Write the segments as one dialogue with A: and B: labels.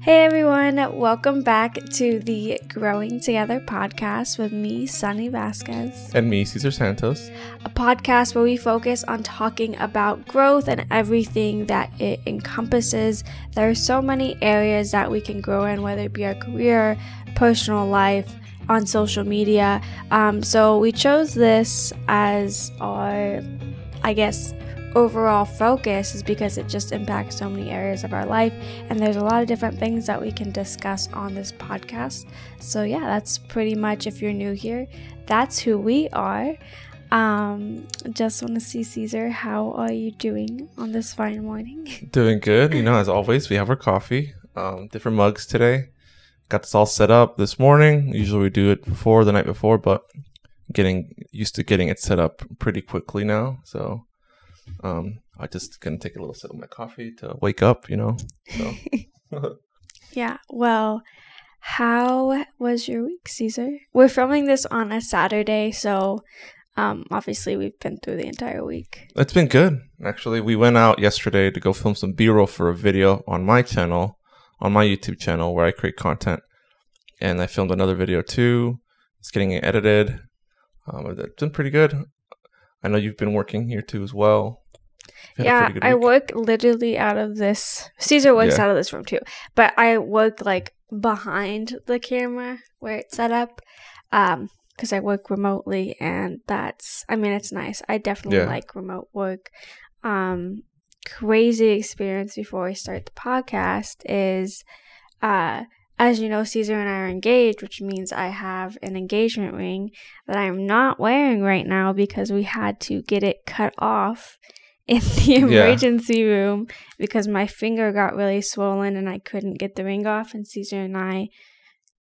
A: Hey everyone, welcome back to the Growing Together podcast with me, Sonny Vasquez.
B: And me, Cesar Santos.
A: A podcast where we focus on talking about growth and everything that it encompasses. There are so many areas that we can grow in, whether it be our career, personal life, on social media. Um, so we chose this as our, I guess, overall focus is because it just impacts so many areas of our life and there's a lot of different things that we can discuss on this podcast so yeah that's pretty much if you're new here that's who we are um just want to see Cesar how are you doing on this fine morning
B: Doing good. You know, as always, we have our coffee. Um, different mugs today. Got this all set up this morning. Usually we do it before the night before, but getting used to getting it set up pretty quickly now. So um, I just gonna take a little sip of my coffee to wake up. You know. So
A: yeah well how was your week Cesar we're filming this on a saturday so um obviously we've been through the entire week
B: it's been good. Actually, we went out yesterday to go film some B-roll for a video on my channel, on my YouTube channel where I create content, and I filmed another video too. It's getting it edited. Um, it's been pretty good. I know you've been working here too as well. You've had a
A: yeah i work literally out of this Cesar works
B: Yeah.
A: out of this room too but i work like behind the camera where it's set up um because i work remotely and that's i mean it's nice i definitely
B: Yeah.
A: like remote work um crazy experience before we start the podcast is uh as you know, Cesar and I are engaged, which means I have an engagement ring that I'm not wearing right now because we had to get it cut off in the
B: Yeah.
A: emergency room because my finger got really swollen and I couldn't get the ring off. And Cesar and I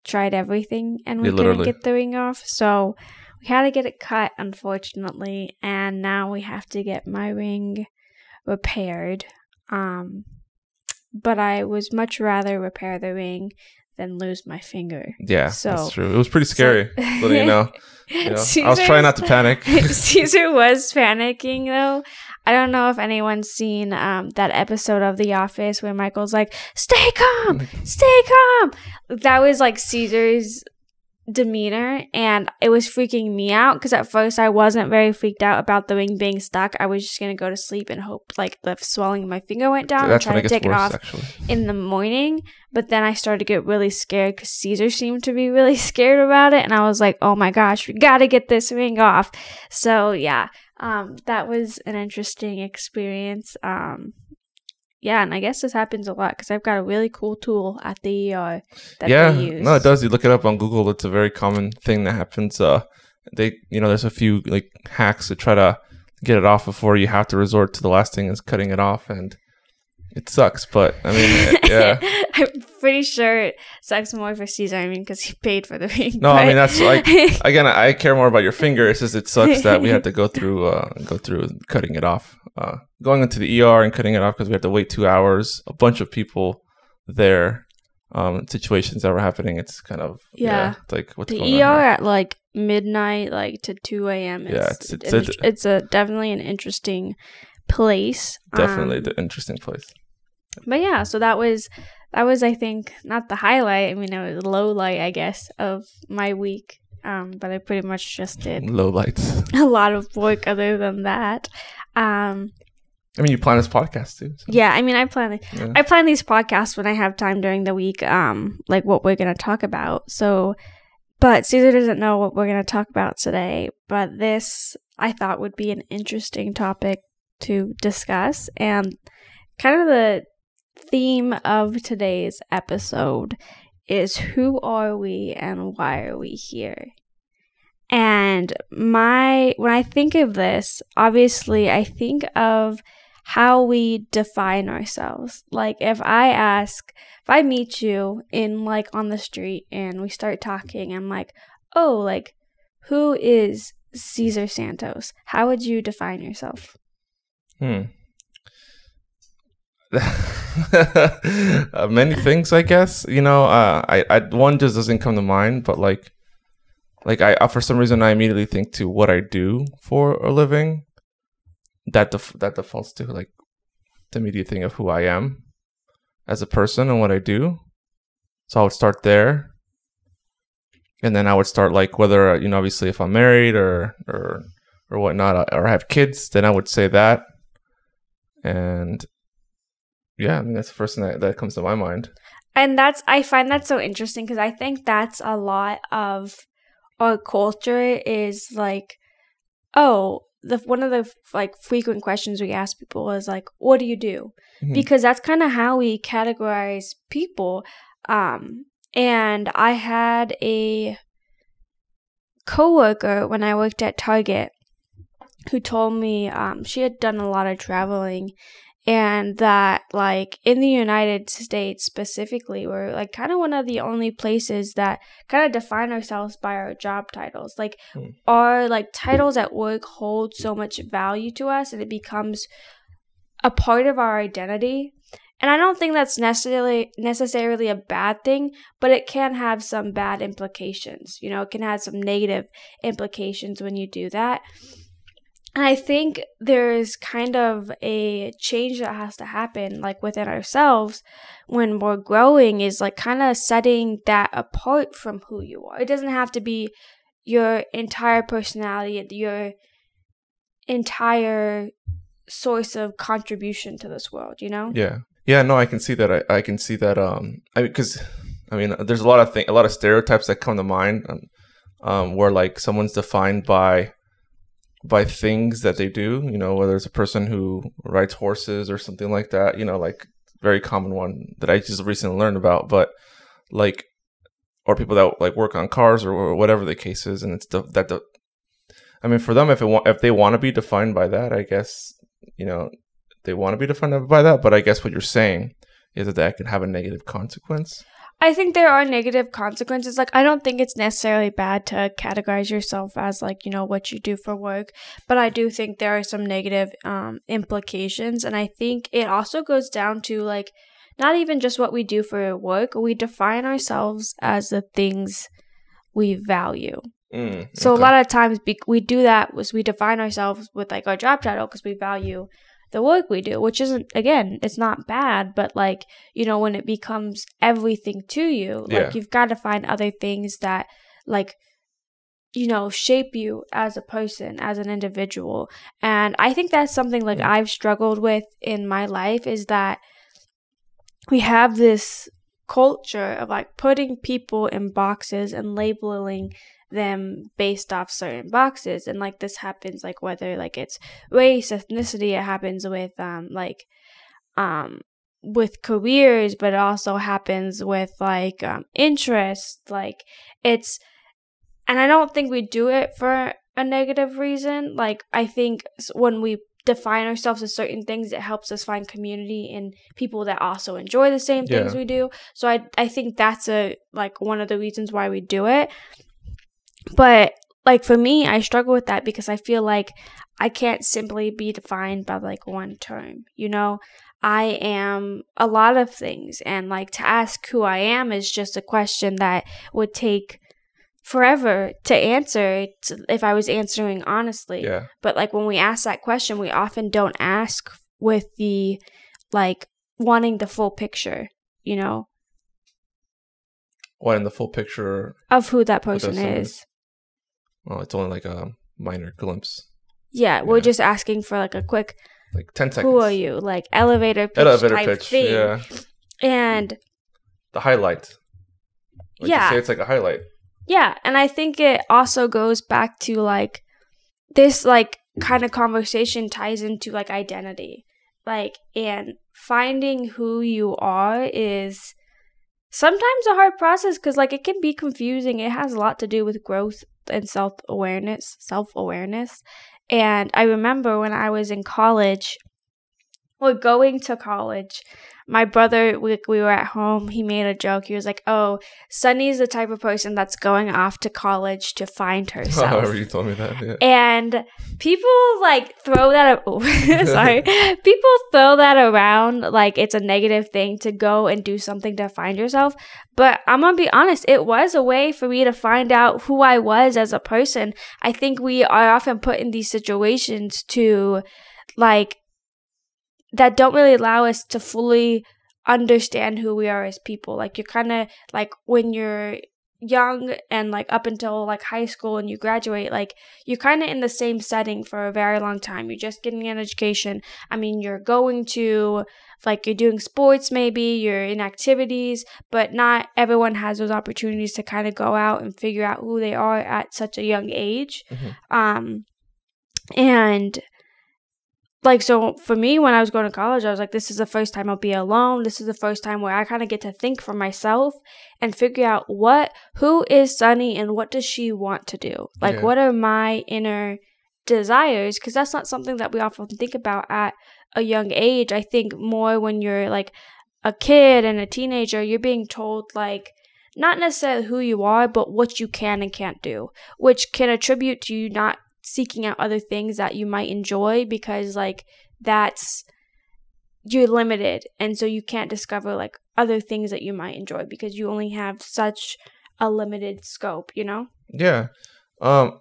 A: tried everything and we
B: Yeah,
A: couldn't get the ring off. So we had to get it cut, unfortunately. And now we have to get my ring repaired. Um, but I was much rather repair the ring than lose my finger.
B: Yeah,
A: So-
B: that's true. It was pretty scary. So, you know, you know, I was trying not to panic.
A: Cesar was panicking though. I don't know if anyone's seen um, that episode of The Office where Michael's like, "Stay calm, stay calm." That was like Cesar's demeanor, and it was freaking me out because at first I wasn't very freaked out about the ring being stuck. I was just gonna go to sleep and hope like the swelling in my finger went down and try to take
B: gets
A: it off
B: Actually,
A: in the morning, but then I started to get really scared because Cesar seemed to be really scared about it, and I was like, "Oh my gosh, we gotta get this ring off." So yeah, um, that was an interesting experience. Um, yeah, and I guess this happens a lot because I've got a really cool tool at the ER that
B: yeah,
A: they use.
B: no, it does. You look it up on Google. It's a very common thing that happens. Uh, they, you know, there's a few like hacks to try to get it off before you have to resort to the last thing is cutting it off, and it sucks. But I mean, yeah.
A: I'm pretty sure it sucks more for Cesar. I mean, because he paid for the ring.
B: No, I mean that's like again. I care more about your finger. It's just it sucks that we had to go through uh, go through cutting it off, uh, going into the ER and cutting it off because we had to wait two hours. A bunch of people there, um, situations that were happening. It's kind of
A: Yeah.
B: it's like what's
A: the
B: going
A: ER
B: on?
A: at like midnight, like to two a.m. Is,
B: Yeah, it's- it's
A: it's,
B: a-
A: it's a definitely an interesting place.
B: Definitely
A: Um,
B: the interesting place.
A: but yeah, so that was that was I think not the highlight. I mean, it was low light, I guess, of my week. Um, but I pretty much just did
B: Low lights.
A: a lot of work other than that. Um,
B: I mean, you plan this podcast too. so,
A: yeah, I mean, I plan
B: yeah.
A: I plan these podcasts when I have time during the week, um, like what we're gonna talk about. So, but Cesar doesn't know what we're gonna talk about today. But this I thought would be an interesting topic to discuss, and kind of the theme of today's episode is who are we and why are we here? And my when I think of this, obviously I think of how we define ourselves. Like if I ask, if I meet you in like on the street and we start talking, I'm like, "Oh, like who is Cesar Santos? How would you define yourself?"
B: Hmm. uh, many things, I guess. You know, uh, I, I one just doesn't come to mind, but like, like I uh, for some reason I immediately think to what I do for a living. That def- that defaults to like the immediate thing of who I am as a person and what I do. So I would start there. And then I would start like whether you know obviously if I'm married or or or whatnot or I have kids, then I would say that. And yeah, I mean that's the first thing that, that comes to my mind.
A: And that's I find that so interesting because I think that's a lot of our culture is like, oh, the one of the like frequent questions we ask people is like, what do you do? Mm-hmm. Because that's kind of how we categorize people. Um, and I had a coworker when I worked at Target who told me um, she had done a lot of traveling and that like in the united states specifically we're like kind of one of the only places that kind of define ourselves by our job titles. Like mm. our like titles at work hold so much value to us and it becomes a part of our identity. And i don't think that's necessarily necessarily a bad thing but it can have some bad implications. You know it can have some negative implications when you do that I think there's kind of a change that has to happen, like within ourselves when we're growing, is like kind of setting that apart from who you are. It doesn't have to be your entire personality, your entire source of contribution to this world, you know?
B: Yeah. Yeah, no, I can see that. I, I can see that. Um, I because I mean, there's a lot of thing, a lot of stereotypes that come to mind, um, um, where like someone's defined by by things that they do. You know, whether it's a person who rides horses or something like that. You know, like very common one that I just recently learned about. But like, or people that like work on cars or, whatever the case is, and it's the, that the. I mean, for them, if it if they want to be defined by that, I guess you know they want to be defined by that. But I guess what you're saying is that that can have a negative consequence.
A: I think there are negative consequences. Like, I don't think it's necessarily bad to categorize yourself as, like, you know, what you do for work, but I do think there are some negative um, implications. And I think it also goes down to, like, not even just what we do for work, we define ourselves as the things we value. Mm, so a lot of times we do that was we define ourselves with like our job title because we value the work we do, which isn't, again, it's not bad, but like, you know, when it becomes everything to you, like yeah. you've got to find other things that, like, you know, shape you as a person, as an individual. And I think that's something like yeah. I've struggled with in my life is that we have this culture of like putting people in boxes and labeling them based off certain boxes. And like this happens like whether like it's race ethnicity it happens with um like um with careers but it also happens with like um interest like it's and i don't think we do it for a negative reason. Like i think when we define ourselves as certain things it helps us find community in people that also enjoy the same things yeah. we do. So i i think that's a like one of the reasons why we do it but like for me, I struggle with that because I feel like I can't simply be defined by like one term, you know? I am a lot of things and like to ask who I am is just a question that would take forever to answer if I was answering honestly.
B: Yeah.
A: But like when we ask that question, we often don't ask with the like wanting the full picture, you know?
B: Wanting the full picture
A: of who that person is.
B: Well, it's only like a minor glimpse.
A: Yeah, we're just asking for like a quick
B: like 10 seconds.
A: Who are you? Like elevator pitch elevator type pitch, thing. Yeah. And
B: the highlight. Like yeah. say it's like a highlight.
A: Yeah, and I think it also goes back to like this like kind of conversation ties into like identity. Like and finding who you are is sometimes a hard process cuz like it can be confusing. It has a lot to do with growth and self awareness, self awareness. And I remember when I was in college, or going to college, my brother, we, we were at home, he made a joke. He was like, Oh, Sonny's the type of person that's going off to college to find herself.
B: However, you told me that. Yeah.
A: And people like throw that, sorry, people throw that around like it's a negative thing to go and do something to find yourself. But I'm gonna be honest, it was a way for me to find out who I was as a person. I think we are often put in these situations to like that don't really allow us to fully understand who we are as people. Like you're kind of like when you're young and like up until like high school and you graduate like you're kind of in the same setting for a very long time you're just getting an education i mean you're going to like you're doing sports maybe you're in activities but not everyone has those opportunities to kind of go out and figure out who they are at such a young age
B: Mhm.
A: um and like so for me when i was going to college i was like this is the first time i'll be alone. This is the first time where i kind of get to think for myself and figure out what who is Sonny and what does she want to do? Like
B: Yeah.
A: what are my inner desires? Because that's not something that we often think about at a young age. I think more when you're like a kid and a teenager you're being told like not necessarily who you are but what you can and can't do which can attribute to you not seeking out other things that you might enjoy because like that's you're limited and so you can't discover like other things that you might enjoy because you only have such a limited scope you know
B: Yeah. Um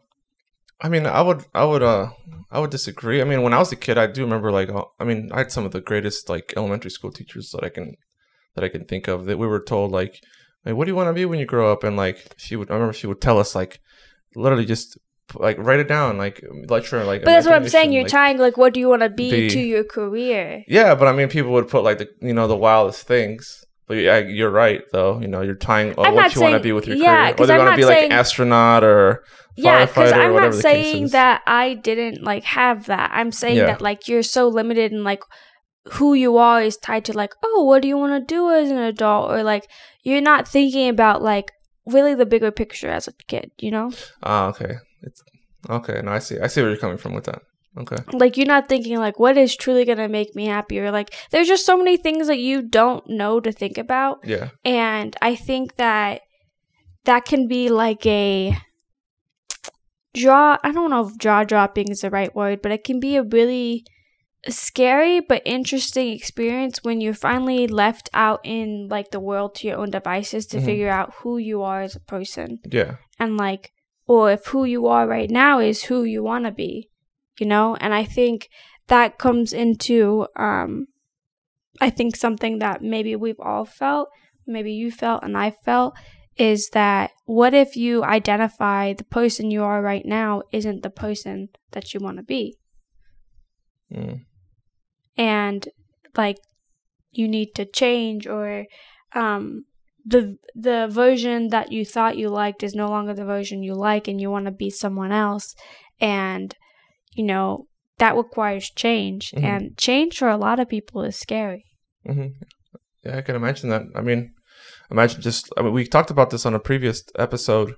B: I mean, I would I would uh I would disagree. I mean, when I was a kid, I do remember like uh, I mean, I had some of the greatest like elementary school teachers that I can that I can think of that we were told like, "Hey, what do you want to be when you grow up?" And like she would I remember she would tell us like literally just like write it down like lecture like
A: but that's what i'm saying you're
B: like-
A: tying like what do you want to be,
B: be-
A: to your career
B: Yeah, but I mean, people would put like the you know the wildest things. But yeah, you're right though. You know, you're tying uh,
A: I'm
B: what
A: not
B: you want to
A: saying-
B: be with your
A: yeah,
B: career. Whether you want to be like astronaut or
A: yeah because i'm not saying that i didn't like have that i'm saying
B: Yeah.
A: that like you're so limited and like who you are is tied to like oh what do you want to do as an adult or like you're not thinking about like really the bigger picture as a kid you know
B: Ah, okay. It's okay. No, I see. I see where you're coming from with that. Okay.
A: like you're not thinking like what is truly going to make me happy or like there's just so many things that you don't know to think about
B: Yeah.
A: and i think that that can be like a draw i don't know if jaw dropping is the right word but it can be a really scary but interesting experience when you're finally left out in like the world to your own devices to
B: Mhm.
A: figure out who you are as a person
B: Yeah.
A: and like or if who you are right now is who you want to be you know and i think that comes into um i think something that maybe we've all felt maybe you felt and i felt is that what if you identify the person you are right now isn't the person that you want to be
B: Mm.
A: and like you need to change or um the the version that you thought you liked is no longer the version you like and you want to be someone else and you know that requires change
B: Mhm.
A: and change for a lot of people is scary
B: hmm Yeah, I can imagine that. I mean, imagine just. I mean, we talked about this on a previous episode,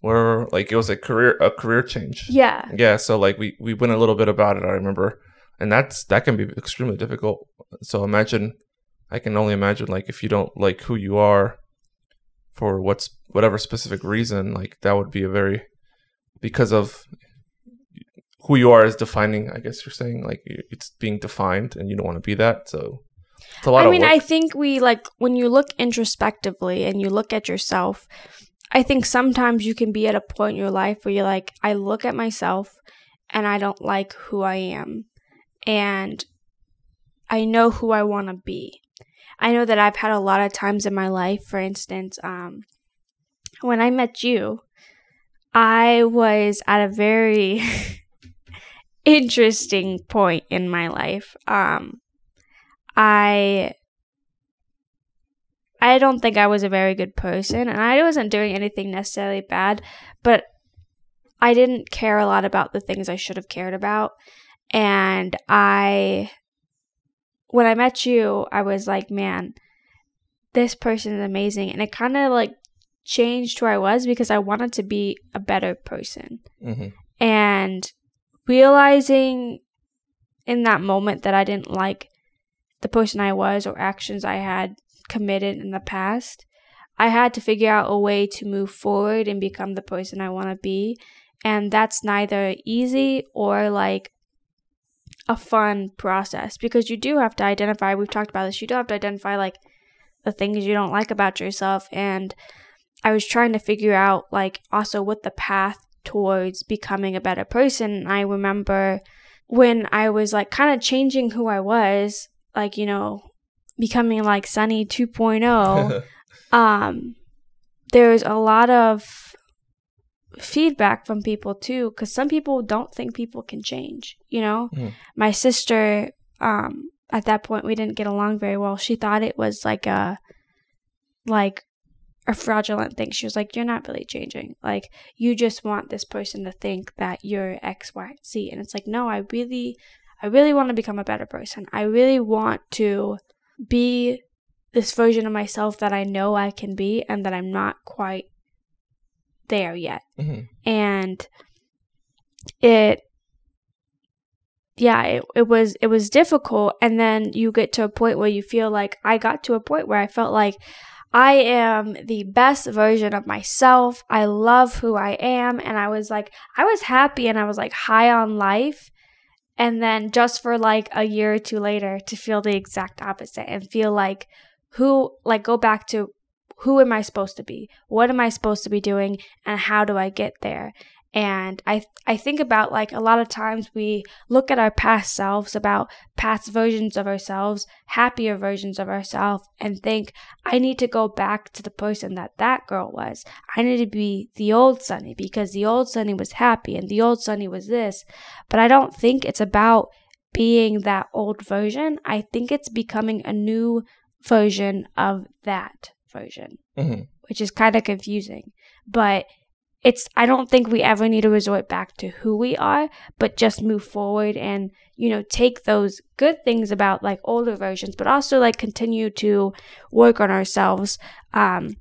B: where like it was a career a career change.
A: yeah
B: Yeah. So like we we went a little bit about it. I remember, and that's that can be extremely difficult. So imagine, I can only imagine like if you don't like who you are, for what's whatever specific reason, like that would be a very because of who you are is defining. I guess you're saying like it's being defined, and you don't want to be that. So it's a lot
A: I mean. I think we like when you look introspectively and you look at yourself, I think sometimes you can be at a point in your life where you're like, I look at myself and I don't like who I am. And I know who I want to be. I know that I've had a lot of times in my life, for instance, um, when I met you, I was at a very interesting point in my life. Um, I I don't think I was a very good person and I wasn't doing anything necessarily bad, but I didn't care a lot about the things I should have cared about. And I when I met you, I was like, man, this person is amazing. And it kind of like changed who I was because I wanted to be a better person.
B: Hmm
A: and realizing in that moment that I didn't like the person I was or actions I had committed in the past, I had to figure out a way to move forward and become the person I want to be. And that's neither easy or like a fun process because you do have to identify, we've talked about this, you do have to identify like the things you don't like about yourself. And I was trying to figure out like also what the path towards becoming a better person. I remember when I was like kind of changing who I was, like, you know, becoming like Sonny 2.0, um, there's a lot of feedback from people too, because some people don't think people can change. You know,
B: Mhm.
A: my sister, um, at that point, we didn't get along very well. She thought it was like a, like, a fraudulent thing. She was like, "You're not really changing. Like, you just want this person to think that you're X, Y, and Z." And it's like, no, I really, I really want to become a better person. I really want to be this version of myself that I know I can be and that I'm not quite there yet.
B: Mhm.
A: And it yeah, it, it was it was difficult and then you get to a point where you feel like I got to a point where I felt like I am the best version of myself. I love who I am and I was like I was happy and I was like high on life and then just for like a year or two later to feel the exact opposite and feel like who like go back to who am I supposed to be? What am I supposed to be doing and how do I get there? And I I think about like a lot of times we look at our past selves, about past versions of ourselves, happier versions of ourselves, and think I need to go back to the person that that girl was. I need to be the old Sonny because the old Sonny was happy and the old Sonny was this. But I don't think it's about being that old version. I think it's becoming a new version of that version
B: Mhm.
A: which is kind of confusing. But it's I don't think we ever need to resort back to who we are, but just move forward and you know take those good things about like older versions, but also like continue to work on ourselves. Um,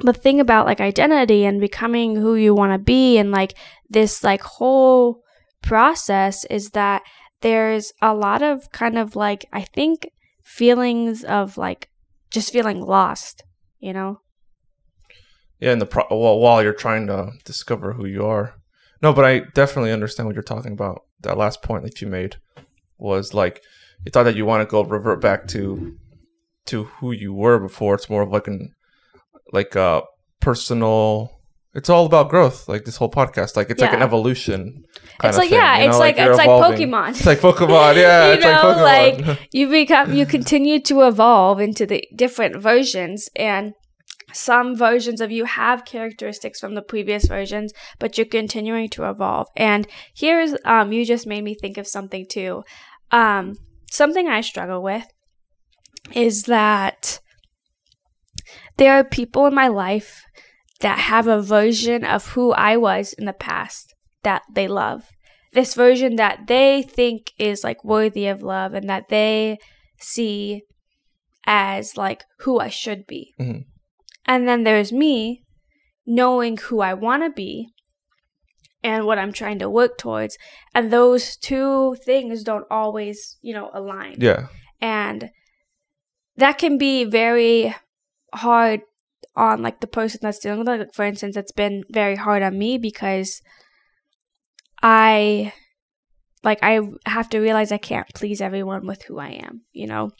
A: the thing about like identity and becoming who you want to be and like this like whole process is that there's a lot of kind of like I think feelings of like just feeling lost, you know?
B: Yeah, and the pro- while, while you're trying to discover who you are. No, but I definitely understand what you're talking about. That last point that you made was like you thought that you want to go revert back to to who you were before. It's more of like an like a personal. It's all about growth. Like this whole podcast, like it's like an evolution. kind
A: It's
B: of
A: like
B: thing,
A: yeah,
B: you know?
A: it's like,
B: you're
A: it's like. Pokemon.
B: It's like Pokemon. Yeah,
A: You know,
B: like Pokemon.
A: you become you continue to evolve into the different versions and some versions of you have characteristics from the previous versions but you're continuing to evolve and here's um you just made me think of something too um something i struggle with is that there are people in my life that have a version of who i was in the past that they love this version that they think is like worthy of love and that they see as like who I should be.
B: Mhm.
A: And then there's me knowing who I want to be and what I'm trying to work towards. And those two things don't always, you know, align.
B: yeah,
A: And that can be very hard on like the person that's dealing with it. Like for instance, it's been very hard on me because I like I have to realize I can't please everyone with who I am, you know.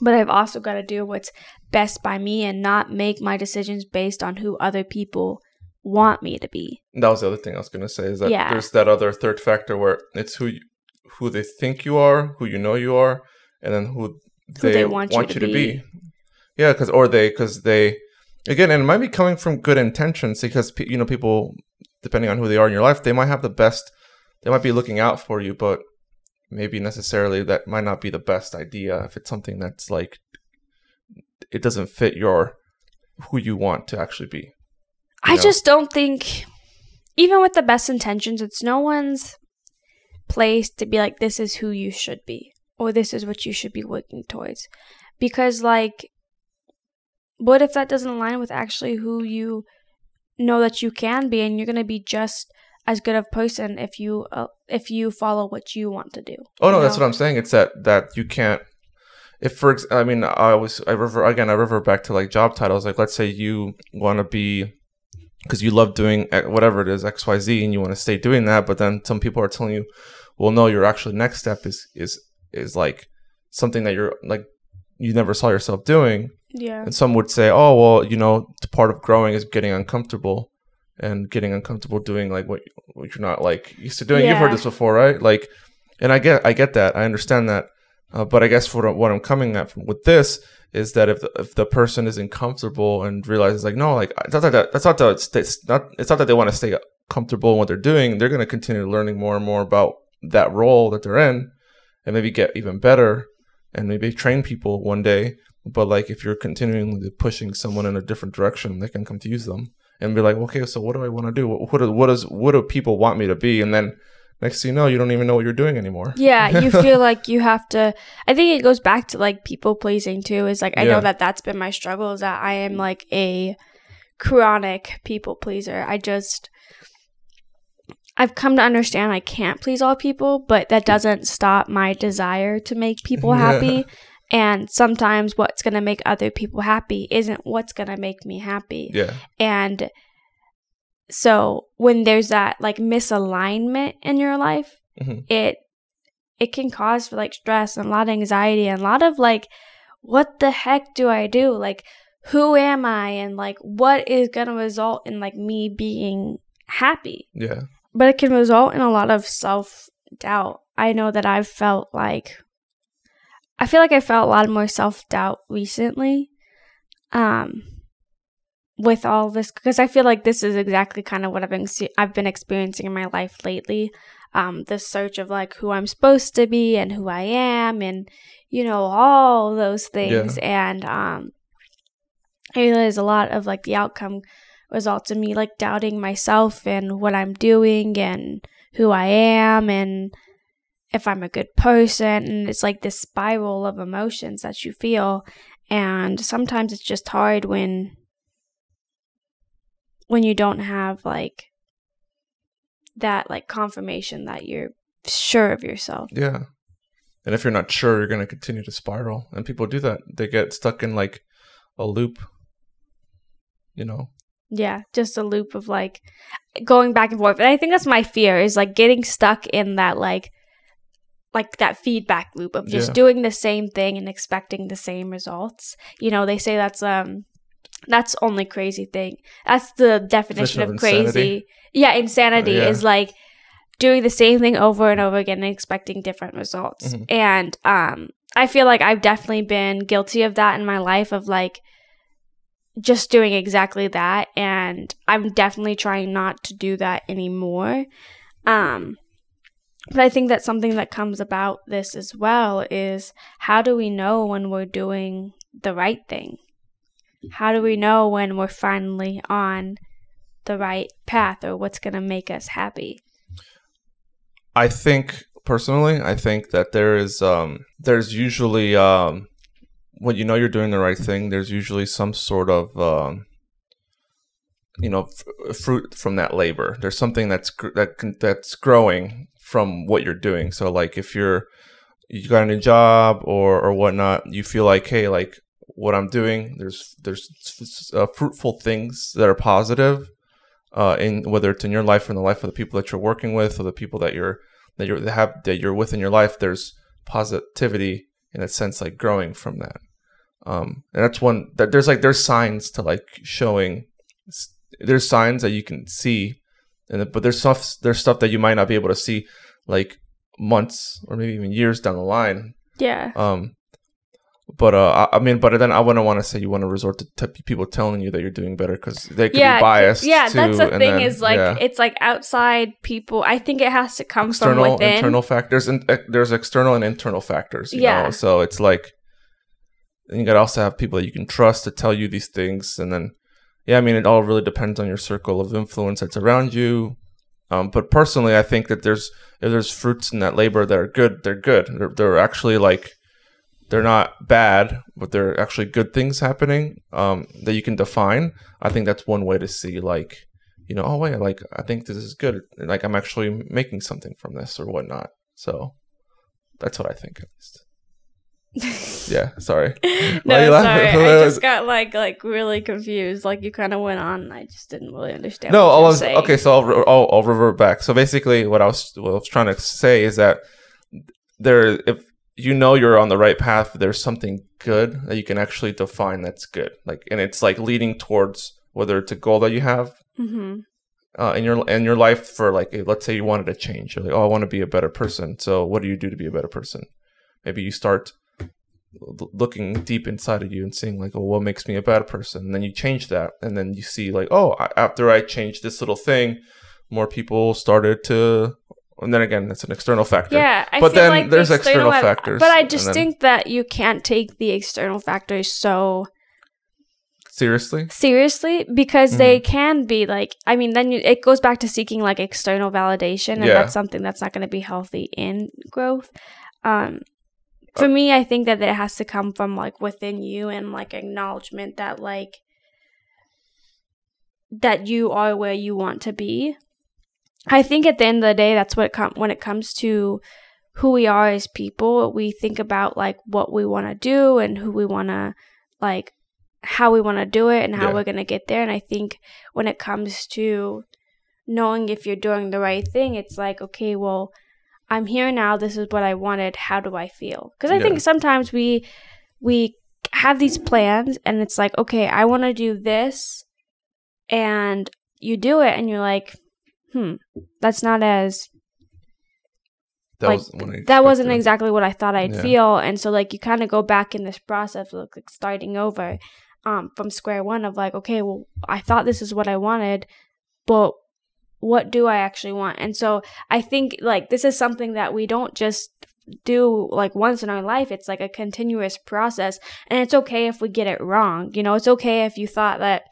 A: But I've also got to do what's best by me and not make my decisions based on who other people want me to be.
B: that was the other thing I was gonna say. Is that
A: Yeah.
B: there's that other third factor where it's who you, who they think you are, who you know you are, and then who they,
A: they
B: want,
A: want
B: you
A: you
B: to
A: to
B: be.
A: be.
B: Yeah, because or they because they again, and it might be coming from good intentions because you know people depending on who they are in your life, they might have the best. They might be looking out for you, but maybe necessarily that might not be the best idea if it's something that's like it doesn't fit your who you want to actually be.
A: I
B: know?
A: just don't think, even with the best intentions, it's no one's place to be like, this is who you should be, or this is what you should be working towards. Because, like, what if that doesn't align with actually who you know that you can be, and you're going to be just as good of person if you uh, if you follow what you want to do.
B: Oh no, that's
A: know?
B: what I'm saying. It's that that you can't. If for ex- I mean, I always I refer again. I refer back to like job titles. Like, let's say you want to be because you love doing whatever it is X Y Z, and you want to stay doing that. But then some people are telling you, well, no, your actual next step is is is like something that you're like you never saw yourself doing.
A: Yeah.
B: And some would say, oh well, you know, part of growing is getting uncomfortable and getting uncomfortable doing like what what you're not like used to doing. You've heard this before, right? Like, and I get I get that, I understand that, Uh, but I guess what, what I'm coming at from, with this is that if the, if the person isn't comfortable and realizes like no like that's not that that's not the it's not it's not that they want to stay comfortable in what they're doing they're going to continue learning more and more about that role that they're in and maybe get even better and maybe train people one day but like if you're continually pushing someone in a different direction they can confuse them and be like okay so what do i want to do what, what, what does what do people want me to be and then next thing you know you don't even know what you're doing anymore
A: Yeah, you feel like you have to. I think it goes back to like people pleasing too. Is like I
B: Yeah.
A: know that that's been my struggle. Is that I am like a chronic people pleaser. I just I've come to understand I can't please all people, but that hmm. doesn't stop my desire to make people
B: Yeah.
A: happy. And sometimes what's going to make other people happy isn't what's going to make me happy.
B: yeah
A: And so when there's that like misalignment in your life,
B: Mhm.
A: it it can cause for like stress and a lot of anxiety and a lot of like what the heck do I do? Like who am I and like what is going to result in like me being happy?
B: yeah
A: But it can result in a lot of self-doubt. I know that I've felt like I feel like I felt a lot more self-doubt recently. Um with all this because I feel like this is exactly kind of what I've been I've been experiencing in my life lately. Um, the search of like who I'm supposed to be and who I am, and you know all those things. And um, I realize a lot of like the outcome results in me like doubting myself and what I'm doing and who I am and if I'm a good person. And it's like this spiral of emotions that you feel. And sometimes it's just hard when when you don't have like that like confirmation that you're sure of yourself.
B: Yeah. And if you're not sure, you're going to continue to spiral. And people do that. They get stuck in like a loop, you know?
A: Yeah, just a loop of like going back and forth. And I think that's my fear is like getting stuck in that like like that feedback loop of just
B: Yeah.
A: doing the same thing and expecting the same results. You know, they say that's um that's only crazy thing. That's the definition
B: Definition
A: of,
B: of
A: crazy. Yeah, insanity
B: Uh, yeah.
A: is like doing the same thing over and over again and expecting different results.
B: Mhm.
A: And um I feel like I've definitely been guilty of that in my life of like just doing exactly that and I'm definitely trying not to do that anymore. Um but I think that something that comes about this as well is how do we know when we're doing the right thing? How do we know when we're finally on the right path or what's going to make us happy?
B: I think personally, I think that there is um there's usually um when you know you're doing the right thing, there's usually some sort of um you know f- fruit from that labor. There's something that's gr- that can, that's growing from what you're doing. So like if you're you got a new job or or whatnot, you feel like hey like what I'm doing there's there's uh, fruitful things that are positive uh, in whether it's in your life or in the life of the people that you're working with or the people that you're that you're that have that you're with in your life. There's positivity in a sense, like growing from that. Um, and that's one that there's like there's signs to like showing. There's signs that you can see, and but there's stuff there's stuff that you might not be able to see, like months or maybe even years down the line.
A: Yeah.
B: Um, but uh, I, I mean, but then I wouldn't want to say you want to resort to t- people telling you that you're doing better because they could
A: yeah,
B: be biased.
A: Yeah, that's the
B: and
A: thing
B: then-
A: is like
B: yeah.
A: it's like outside people. I think it has to come
B: external,
A: from within.
B: internal factors, and uh, there's external and internal factors. You
A: Yeah.
B: know? so it's like you gotta also have people that you can trust to tell you these things, and then yeah, I mean, it all really depends on your circle of influence that's around you. Um, but personally, I think that there's if there's fruits in that labor that are good, they're good. They're, they're actually like they're not bad, but they're actually good things happening um, that you can define. I think that's one way to see like you know, oh wait, like I think this is good. Like I'm actually making something from this or whatnot. So that's what I think at least. Yeah, sorry.
A: No, sorry. I just got like like really confused. Like you kind of went on, and I just didn't really understand.
B: No, all I was,
A: saying.
B: okay. So I'll, re- I'll I'll revert back. So basically, what I was what I was trying to say is that there, if you know you're on the right path, there's something good that you can actually define that's good. Like, and it's like leading towards whether it's a goal that you have
A: hmm
B: uh, in your in your life for like, let's say you wanted to change. You're like, oh, I want to be a better person. So what do you do to be a better person? maybe you start looking deep inside of you and seeing like, oh, what makes me a bad person? And then you change that, and then you see like, oh, I, after I changed this little thing, more people started to. And then again, it's an external factor.
A: Yeah, I
B: But then
A: like the
B: there's external
A: ev-
B: factors,
A: But I just
B: then-
A: think that you can't take the external factors so
B: Seriously,
A: seriously because
B: Mm-hmm.
A: they can be like I mean then you, it goes back to seeking like external validation and
B: Yeah.
A: that's something that's not going to be healthy in growth. Um for me I think that it has to come from like within you and like acknowledgement that like that you are where you want to be. I think at the end of the day that's what it com- when it comes to who we are as people, we think about like what we want to do and who we want to like how we want to do it and how
B: Yeah.
A: we're going to get there and I think when it comes to knowing if you're doing the right thing, it's like okay, well, I'm here now. This is what I wanted. How do I feel? Because I
B: Yeah.
A: think sometimes we we have these plans and it's like, okay, I want to do this and you do it and you're like, hmm, that's not as
B: that
A: like
B: was what I
A: that wasn't exactly what I thought I'd
B: Yeah.
A: feel, and so like you kind of go back in this process of like starting over, um, from square one of like, okay, well, I thought this is what I wanted, but what do I actually want? And so I think like this is something that we don't just do like once in our life. It's like a continuous process, and it's okay if we get it wrong. You know, it's okay if you thought that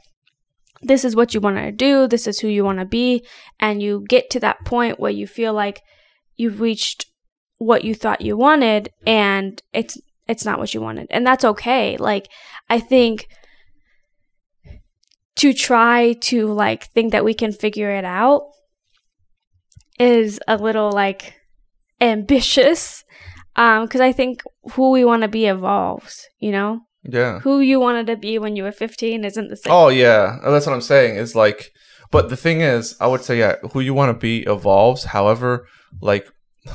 A: this is what you want to do, this is who you want to be, and you get to that point where you feel like you've reached what you thought you wanted and it's it's not what you wanted and that's okay like i think to try to like think that we can figure it out is a little like ambitious um because i think who we want to be evolves you know
B: Yeah.
A: who you wanted to be when you were 15 isn't the same
B: Oh yeah, Oh, that's what I'm saying. Is like, but the thing is, I would say yeah, who you want to be evolves. However, like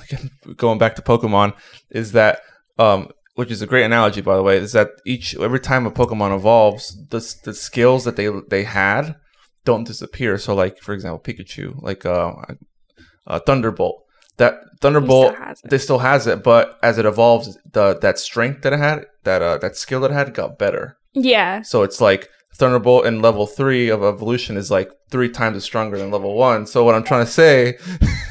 B: going back to Pokemon, is that um, which is a great analogy by the way, is that each every time a Pokemon evolves, the the skills that they they had don't disappear. So like for example, Pikachu, like uh, uh Thunderbolt, that Thunderbolt
A: still
B: they still has it, but as it evolves, the that strength that it had, that uh that skill that it had, got better.
A: yeah
B: So it's like Thunderbolt in level three of evolution is like three times as stronger than level one. So what I'm trying to say,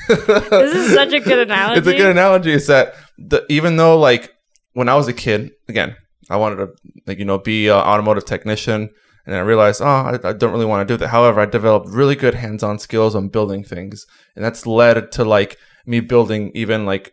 A: this is such a good analogy
B: it's a good analogy. Is that the even though like when I was a kid, again, I wanted to like you know be an automotive technician, and I realized oh I, I don't really want to do that. However, I developed really good hands-on skills on building things, and that's led to like me building even like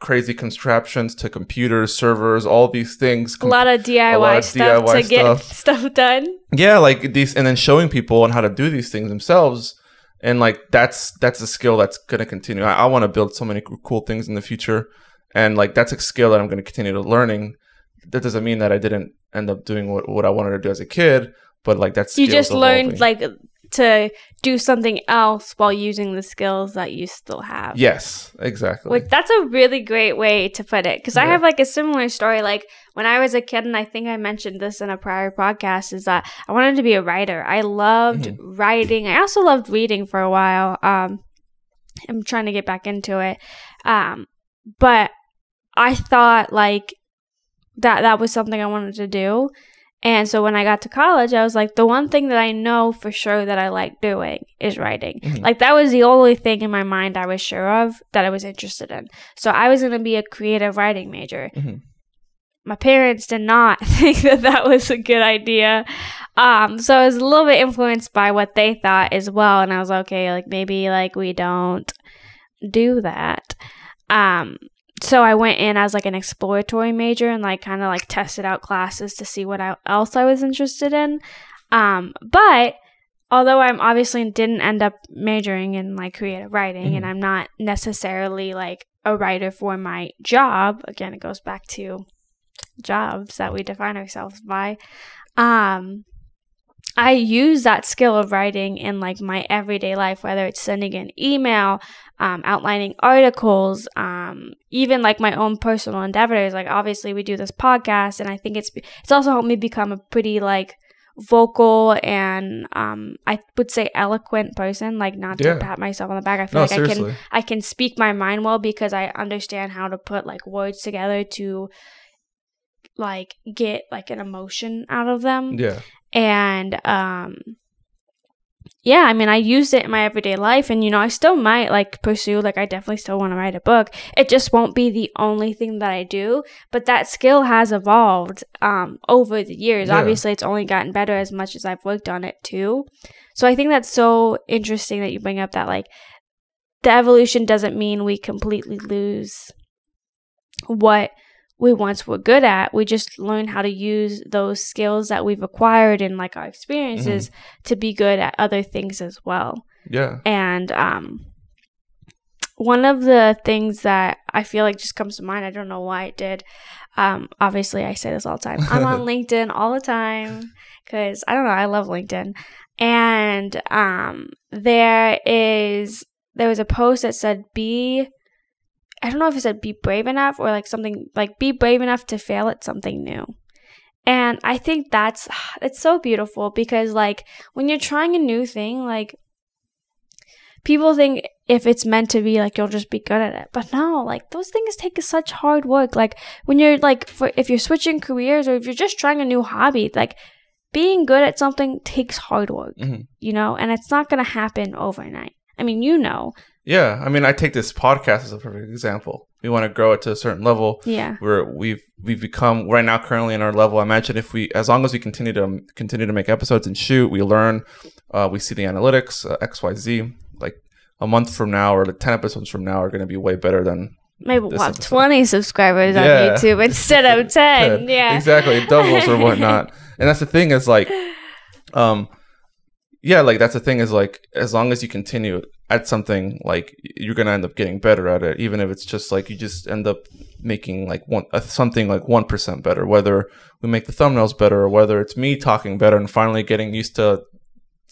B: crazy contraptions to computers, servers, all these things.
A: a lot of DIY
B: lot of
A: stuff
B: DIY
A: to get
B: stuff.
A: stuff done.
B: yeah like these and then showing people on how to do these things themselves and like that's that's a skill that's going to continue i, I want to build so many cool things in the future and like that's a skill that i'm going to continue to learning that doesn't mean that i didn't end up doing what, what i wanted to do as a kid but like that's
A: you just learned like to do something else while using the skills that you still have.
B: yes exactly
A: like that's a really great way to put it because I have like a similar story. Like when I was a kid, and I think I mentioned this in a prior podcast, is that I wanted to be a writer. I loved
B: Mm-hmm.
A: writing. I also loved reading for a while. Um, I'm trying to get back into it, um, but I thought like that that was something I wanted to do. And so when I got to college, I was like, the one thing that I know for sure that I like doing is writing.
B: Mhm.
A: Like that was the only thing in my mind I was sure of that I was interested in. So I was going to be a creative writing major.
B: Mhm.
A: My parents did not think that that was a good idea. Um, so I was a little bit influenced by what they thought as well. And I was like, okay, like maybe like we don't do that. Um, so I went in as like an exploratory major and like kind of like tested out classes to see what I, else I was interested in. Um, but although I'm obviously didn't end up majoring in like creative writing and
B: Mhm.
A: I'm not necessarily like a writer for my job, again, it goes back to jobs that we define ourselves by. Um, I use that skill of writing in like my everyday life, whether it's sending an email, um, outlining articles, um, even like my own personal endeavors. Like obviously we do this podcast, and I think it's it's also helped me become a pretty like vocal and um I would say eloquent person like not to
B: Yeah.
A: pat myself on the back I feel
B: No,
A: like I can. I can speak my mind well because I understand how to put like words together to like get like an emotion out of them
B: Yeah.
A: And um yeah i mean i used it in my everyday life and you know i still might like pursue like i definitely still want to write a book. It just won't be the only thing that i do but that skill has evolved um over the years.
B: Yeah.
A: obviously it's only gotten better as much as i've worked on it too. So i think that's so interesting that you bring up that like the evolution doesn't mean we completely lose what we once were good at. We just learn how to use those skills that we've acquired in like our experiences to be good at other things as well.
B: Yeah.
A: And um one of the things that I feel like just comes to mind, I don't know why it did. Um obviously I say this all the time. I'm on LinkedIn all the time cuz I don't know, I love LinkedIn. And um there is there was a post that said be I don't know if it said be brave enough or like something like be brave enough to fail at something new. And I think that's it's so beautiful because like when you're trying a new thing, like people think if it's meant to be like you'll just be good at it. But no, like those things take such hard work. Like when you're like for if you're switching careers or if you're just trying a new hobby, like being good at something takes hard work,
B: Mhm.
A: you know, and it's not going to happen overnight. I mean, you know.
B: Yeah. I mean, I take this podcast as a perfect example. We want to grow it to a certain level.
A: Yeah.
B: where we've we've become right now currently in our level. I imagine if we, as long as we continue to continue to make episodes and shoot, we learn, uh, we see the analytics, uh, X Y Z. Like a month from now or like ten episodes from now are going to be way better than
A: Maybe we'll have
B: episode.
A: 20 subscribers on YouTube instead of 10. Yeah.
B: exactly it doubles or whatnot. And that's the thing is like, um, yeah, like that's the thing is like as long as you continue at something, like you're gonna end up getting better at it, even if it's just like you just end up making like one uh, something like one percent better. Whether we make the thumbnails better or whether it's me talking better and finally getting used to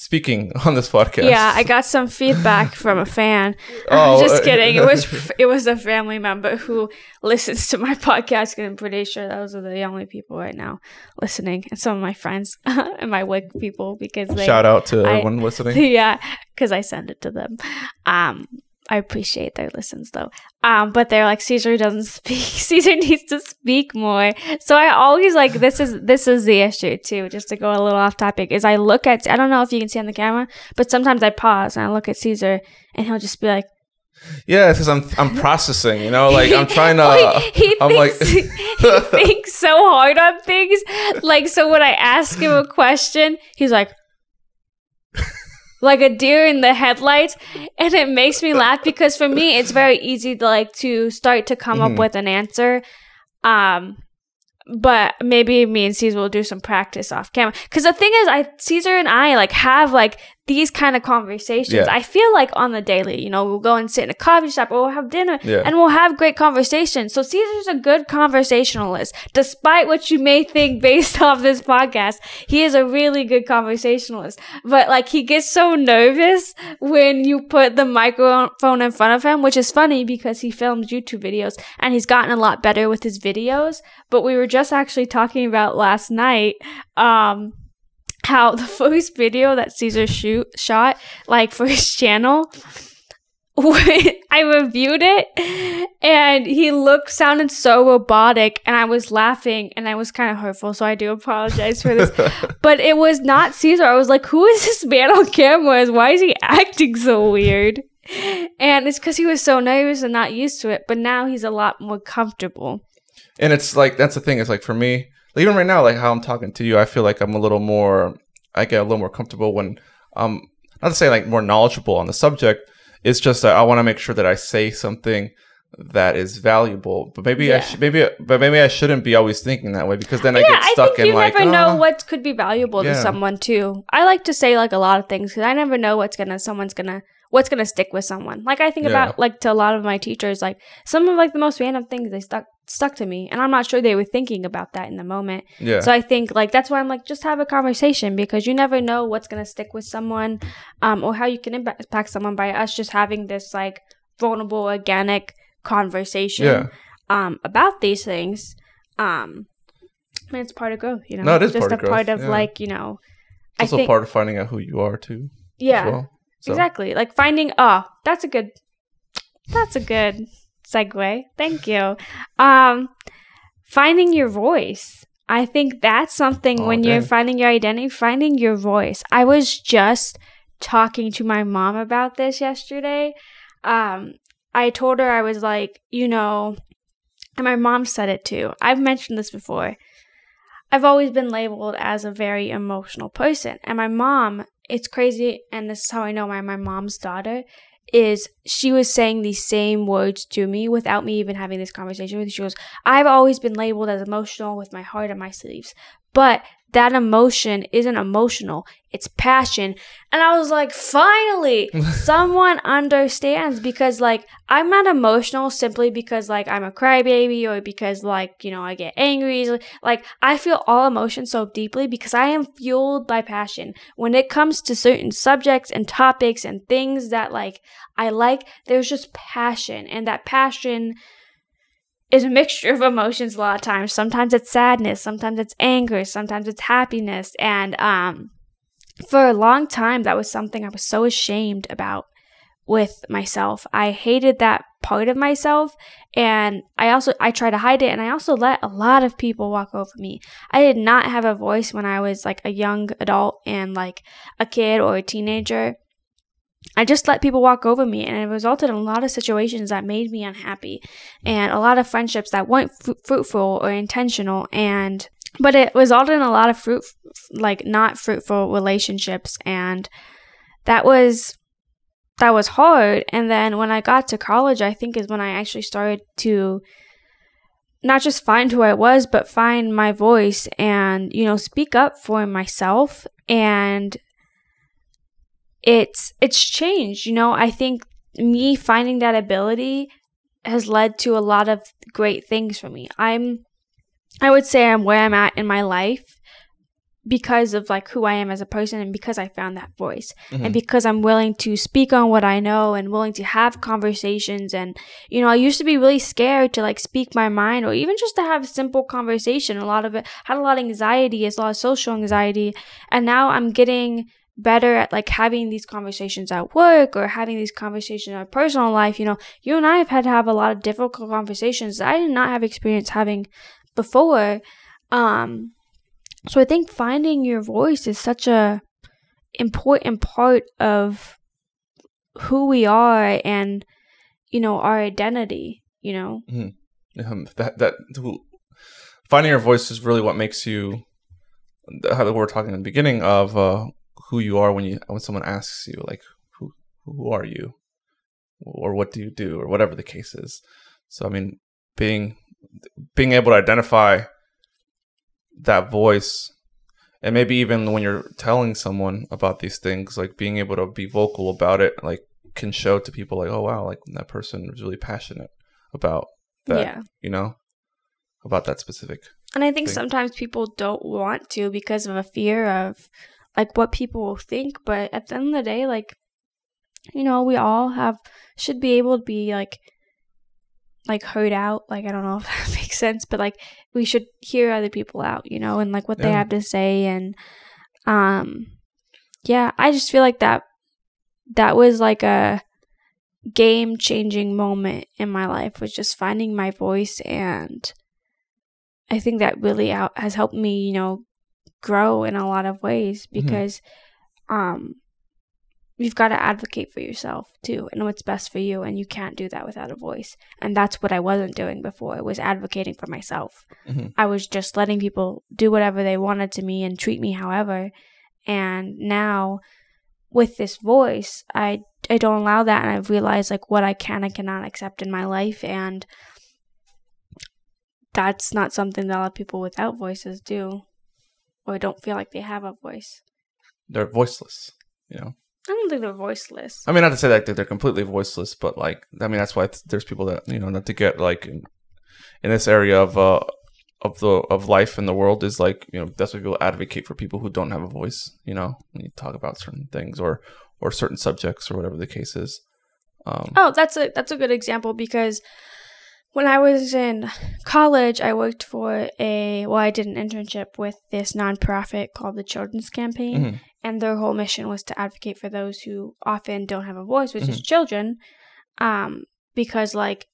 B: speaking on this podcast.
A: Yeah, I got some feedback from a fan.
B: Oh,
A: I'm just
B: uh,
A: kidding. It was it was a family member who listens to my podcast, and I'm pretty sure those are the only people right now listening, and some of my friends and my work people because they
B: Shout out to
A: I-
B: everyone listening.
A: yeah, because I send it to them. Um, I appreciate their listens though. Um, but they're like Cesar doesn't speak. Cesar needs to speak more. So I always like this is this is the issue too. Just to go a little off topic, is I look at I don't know if you can see on the camera, but sometimes I pause and I look at Cesar and he'll just be like,
B: Yeah, because I'm I'm processing. You know, like I'm trying to.
A: Well, he,
B: I'm like.
A: thinks, he thinks so hard on things. Like so, when I ask him a question, he's like, like a deer in the headlights, and it makes me laugh because for me, it's very easy to like to start to come
B: Mhm.
A: up with an answer. Um, but maybe me and Cesar will do some practice off camera. Because the thing is, I Cesar and I like have like these kind of conversations.
B: Yeah.
A: I feel like on the daily, you know, we'll go and sit in a coffee shop or we'll have dinner
B: Yeah.
A: and we'll have great conversations. So Cesar's a good conversationalist, despite what you may think based off this podcast. He is a really good conversationalist, but like he gets so nervous when you put the microphone in front of him, which is funny because he films YouTube videos and he's gotten a lot better with his videos. But we were just actually talking about last night, um, how the first video that Cesar shoot shot, like for his channel, when I reviewed it and he looked sounded so robotic and I was laughing and I was kind of hurtful, so I do apologize for this. but it was not Cesar. I was like, who is this man on camera? Why is he acting so weird? And it's because he was so nervous and not used to it, but now he's a lot more comfortable.
B: and it's like that's the thing. It's like for me, like, even right now, like how I'm talking to you, I feel like I'm a little more. I get a little more comfortable when um not to say like more knowledgeable on the subject. It's just that I want to make sure that I say something that is valuable. But maybe I
A: Yeah.
B: should maybe but maybe I shouldn't be always thinking that way because then I
A: yeah,
B: get
A: I
B: stuck
A: think you
B: in like
A: never know
B: "Oh."
A: what could be valuable to someone too. I like to say like a lot of things because I never know what's gonna someone's gonna what's gonna stick with someone. Like I think
B: Yeah.
A: about like to a lot of my teachers, like some of like the most random things they stuck stuck to me, and I'm not sure they were thinking about that in the moment.
B: yeah.
A: So I think like that's why I'm like just have a conversation because you never know what's gonna stick with someone, um, or how you can impact someone by us just having this like vulnerable, organic conversation,
B: Yeah.
A: um, about these things. Um, I mean, it's part of growth, you know.
B: No, it is
A: just
B: part
A: a
B: of growth,
A: part of
B: yeah.
A: like you know I
B: also
A: think
B: part of finding out who you are too.
A: yeah,
B: well. So,
A: exactly. Like finding oh, that's a good that's a good segue. Thank you. Um finding your voice. I think that's something
B: Oh,
A: when you're finding your identity, finding your voice. I was just talking to my mom about this yesterday. Um I told her I was like, you know, and my mom said it too. I've mentioned this before. I've always been labeled as a very emotional person. And my mom, it's crazy, and this is how I know my, my mom's daughter, is she was saying these same words to me without me even having this conversation with her. She goes, I've always been labeled as emotional with my heart on my sleeves. But that emotion isn't emotional, it's passion. And I was like, finally, someone understands because, like, I'm not emotional simply because, like, I'm a crybaby or because, like, you know, I get angry. Like, I feel all emotions so deeply because I am fueled by passion. When it comes to certain subjects and topics and things that, like, I like, there's just passion. And that passion is a mixture of emotions a lot of times. Sometimes it's sadness, sometimes it's anger, sometimes it's happiness. And um for a long time that was something I was so ashamed about with myself. I hated that part of myself and I also I tried to hide it and I also let a lot of people walk over me. I did not have a voice when I was like a young adult and like a kid or a teenager. I just let people walk over me, and it resulted in a lot of situations that made me unhappy, and a lot of friendships that weren't fru- fruitful or intentional. And but it resulted in a lot of fruit, like not fruitful relationships, and that was that was hard. And then when I got to college, I think is when I actually started to not just find who I was, but find my voice and you know speak up for myself and it's it's changed you know? I think me finding that ability has led to a lot of great things for me. I'm i would say i'm where i'm at in my life because of like who i am as a person and because i found that voice
B: Mhm.
A: and because i'm willing to speak on what i know and willing to have conversations and you know i used to be really scared to like speak my mind or even just to have a simple conversation. A lot of it had a lot of anxiety it's a lot of social anxiety and now i'm getting better at like having these conversations at work or having these conversations in our personal life you know you and i have had to have a lot of difficult conversations that i did not have experience having before. Um so i think finding your voice is such a important part of who we are and you know our identity you know?
B: Um, that that finding your voice is really what makes you how we were talking in the beginning of uh, who you are when you when someone asks you like who who are you or what do you do or whatever the case is. So I mean, being being able to identify that voice and maybe even when you're telling someone about these things like being able to be vocal about it like can show to people like oh wow like that person is really passionate about that
A: yeah
B: you know about that specific
A: And I think
B: thing.
A: sometimes people don't want to because of a fear of like what people will think. But at the end of the day, like, you know, we all have should be able to be like like heard out. Like I don't know if that makes sense, but like we should hear other people out, you know, and like what they have to say and um yeah, I just feel like that that was like a game changing moment in my life was just finding my voice and I think that really out has helped me, you know, grow in a lot of ways
B: Mhm.
A: because um you've got to advocate for yourself too and what's best for you and you can't do that without a voice. And that's what I wasn't doing before. It was advocating for myself.
B: Mhm.
A: I was just letting people do whatever they wanted to me and treat me however. And now with this voice, I I don't allow that and I've realized like what I can and cannot accept in my life and that's not something that a lot of people without voices do or don't feel like they have a voice.
B: they're voiceless you know
A: I don't think they're voiceless.
B: i mean not to say that they're completely voiceless but like i mean that's why there's people that you know not to get like in, in this area of uh of the of life in the world is like you know that's why people advocate for people who don't have a voice you know when you talk about certain things or or certain subjects or whatever the case is um
A: Oh, that's a that's a good example because when I was in college, I worked for a well, I did an internship with this nonprofit called the Children's Campaign,
B: mhm.
A: and their whole mission was to advocate for those who often don't have a voice, which is
B: Mhm.
A: children, um, because like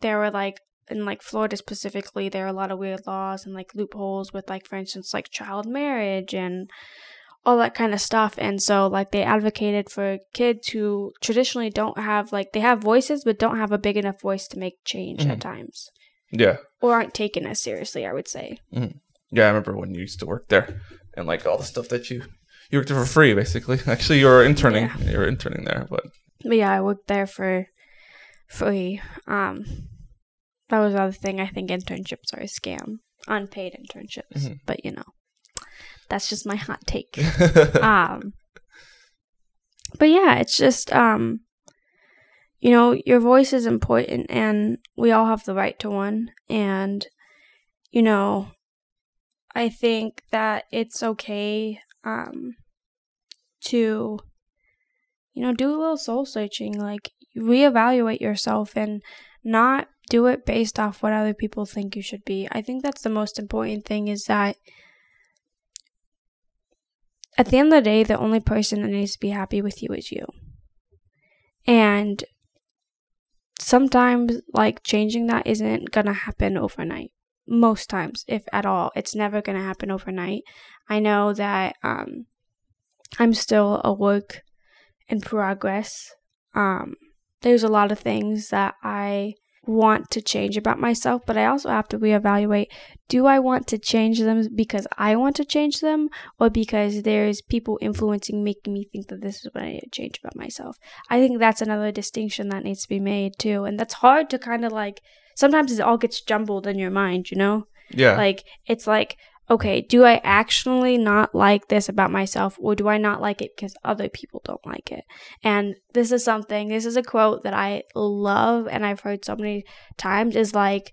A: there were like in like Florida specifically, there are a lot of weird laws and like loopholes with like, for instance, like child marriage and all that kind of stuff. And so like they advocated for kids who traditionally don't have like they have voices but don't have a big enough voice to make change at
B: Mhm.
A: times
B: Yeah.
A: or aren't taken as seriously. I would say.
B: Yeah, I remember when you used to work there and like all the stuff that you you worked there for free basically. Actually, you were interning.
A: Yeah.
B: You were interning there, but
A: But yeah, I worked there for free. Um, that was the other thing. I think internships are a scam, unpaid internships.
B: Mhm.
A: But you know, that's just my hot take. um, but yeah, it's just um, you know, your voice is important, and we all have the right to one. And you know, I think that it's okay um to you know do a little soul searching, like reevaluate yourself and not do it based off what other people think you should be. I think that's the most important thing is that at the end of the day, the only person that needs to be happy with you is you. And sometimes, like, changing that isn't gonna happen overnight. Most times, if at all, it's never gonna happen overnight. I know that um, I'm still a work in progress. Um, there's a lot of things that I want to change about myself, but I also have to reevaluate do I want to change them because I want to change them or because there's people influencing making me think that this is what I need to change about myself. I think that's another distinction that needs to be made too. And that's hard to kind of like sometimes it all gets jumbled in your mind, you know?
B: yeah.
A: Like it's like, okay, do I actually not like this about myself or do I not like it because other people don't like it? And this is something, this is a quote that I love and I've heard so many times is like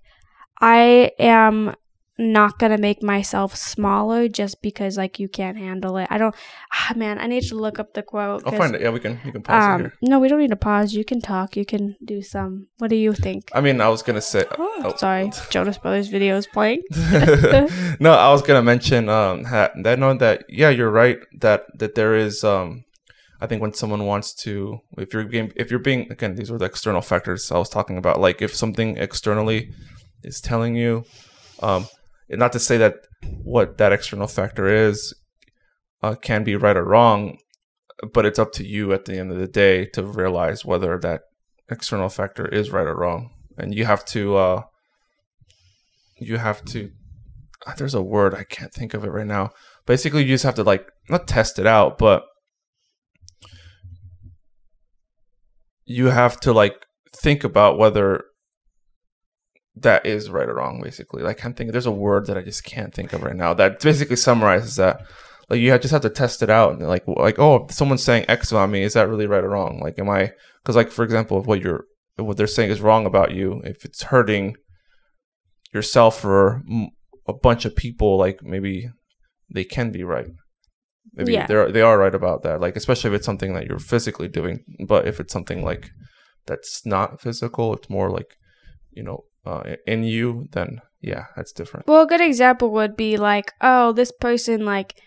A: I am not gonna make myself smaller just because like you can't handle it. I don't ah man, I need to look up the quote.
B: I'll find it. Yeah, we can You can pause it
A: Um,
B: here.
A: no, we don't need to pause. You can talk. You can do some. What do you think?
B: I mean, I was gonna say.
A: Oh,
B: oh.
A: sorry, Jonas Brothers video is playing.
B: no, I was gonna mention um ha- that know that yeah, you're right that that there is um I think when someone wants to if you're being if you're being again these were the external factors I was talking about like if something externally is telling you um not to say that what that external factor is uh, can be right or wrong but it's up to you at the end of the day to realize whether that external factor is right or wrong and you have to uh you have to uh, there's a word I can't think of it right now. Basically, you just have to like not test it out, but you have to like think about whether that is right or wrong. Basically, like, I can't think. There's a word that I just can't think of right now that basically summarizes that. Like you have, just have to test it out and like like oh, if someone's saying X about me. Is that really right or wrong? Like, am I? Because like for example, if what you're what they're saying is wrong about you, if it's hurting yourself or a bunch of people, like maybe they can be right. Maybe
A: Yeah.
B: they're they are right about that. Like especially if it's something that you're physically doing, but if it's something like that's not physical, it's more like you know uh, in you, then yeah, that's different.
A: Well, a good example would be like, oh, this person like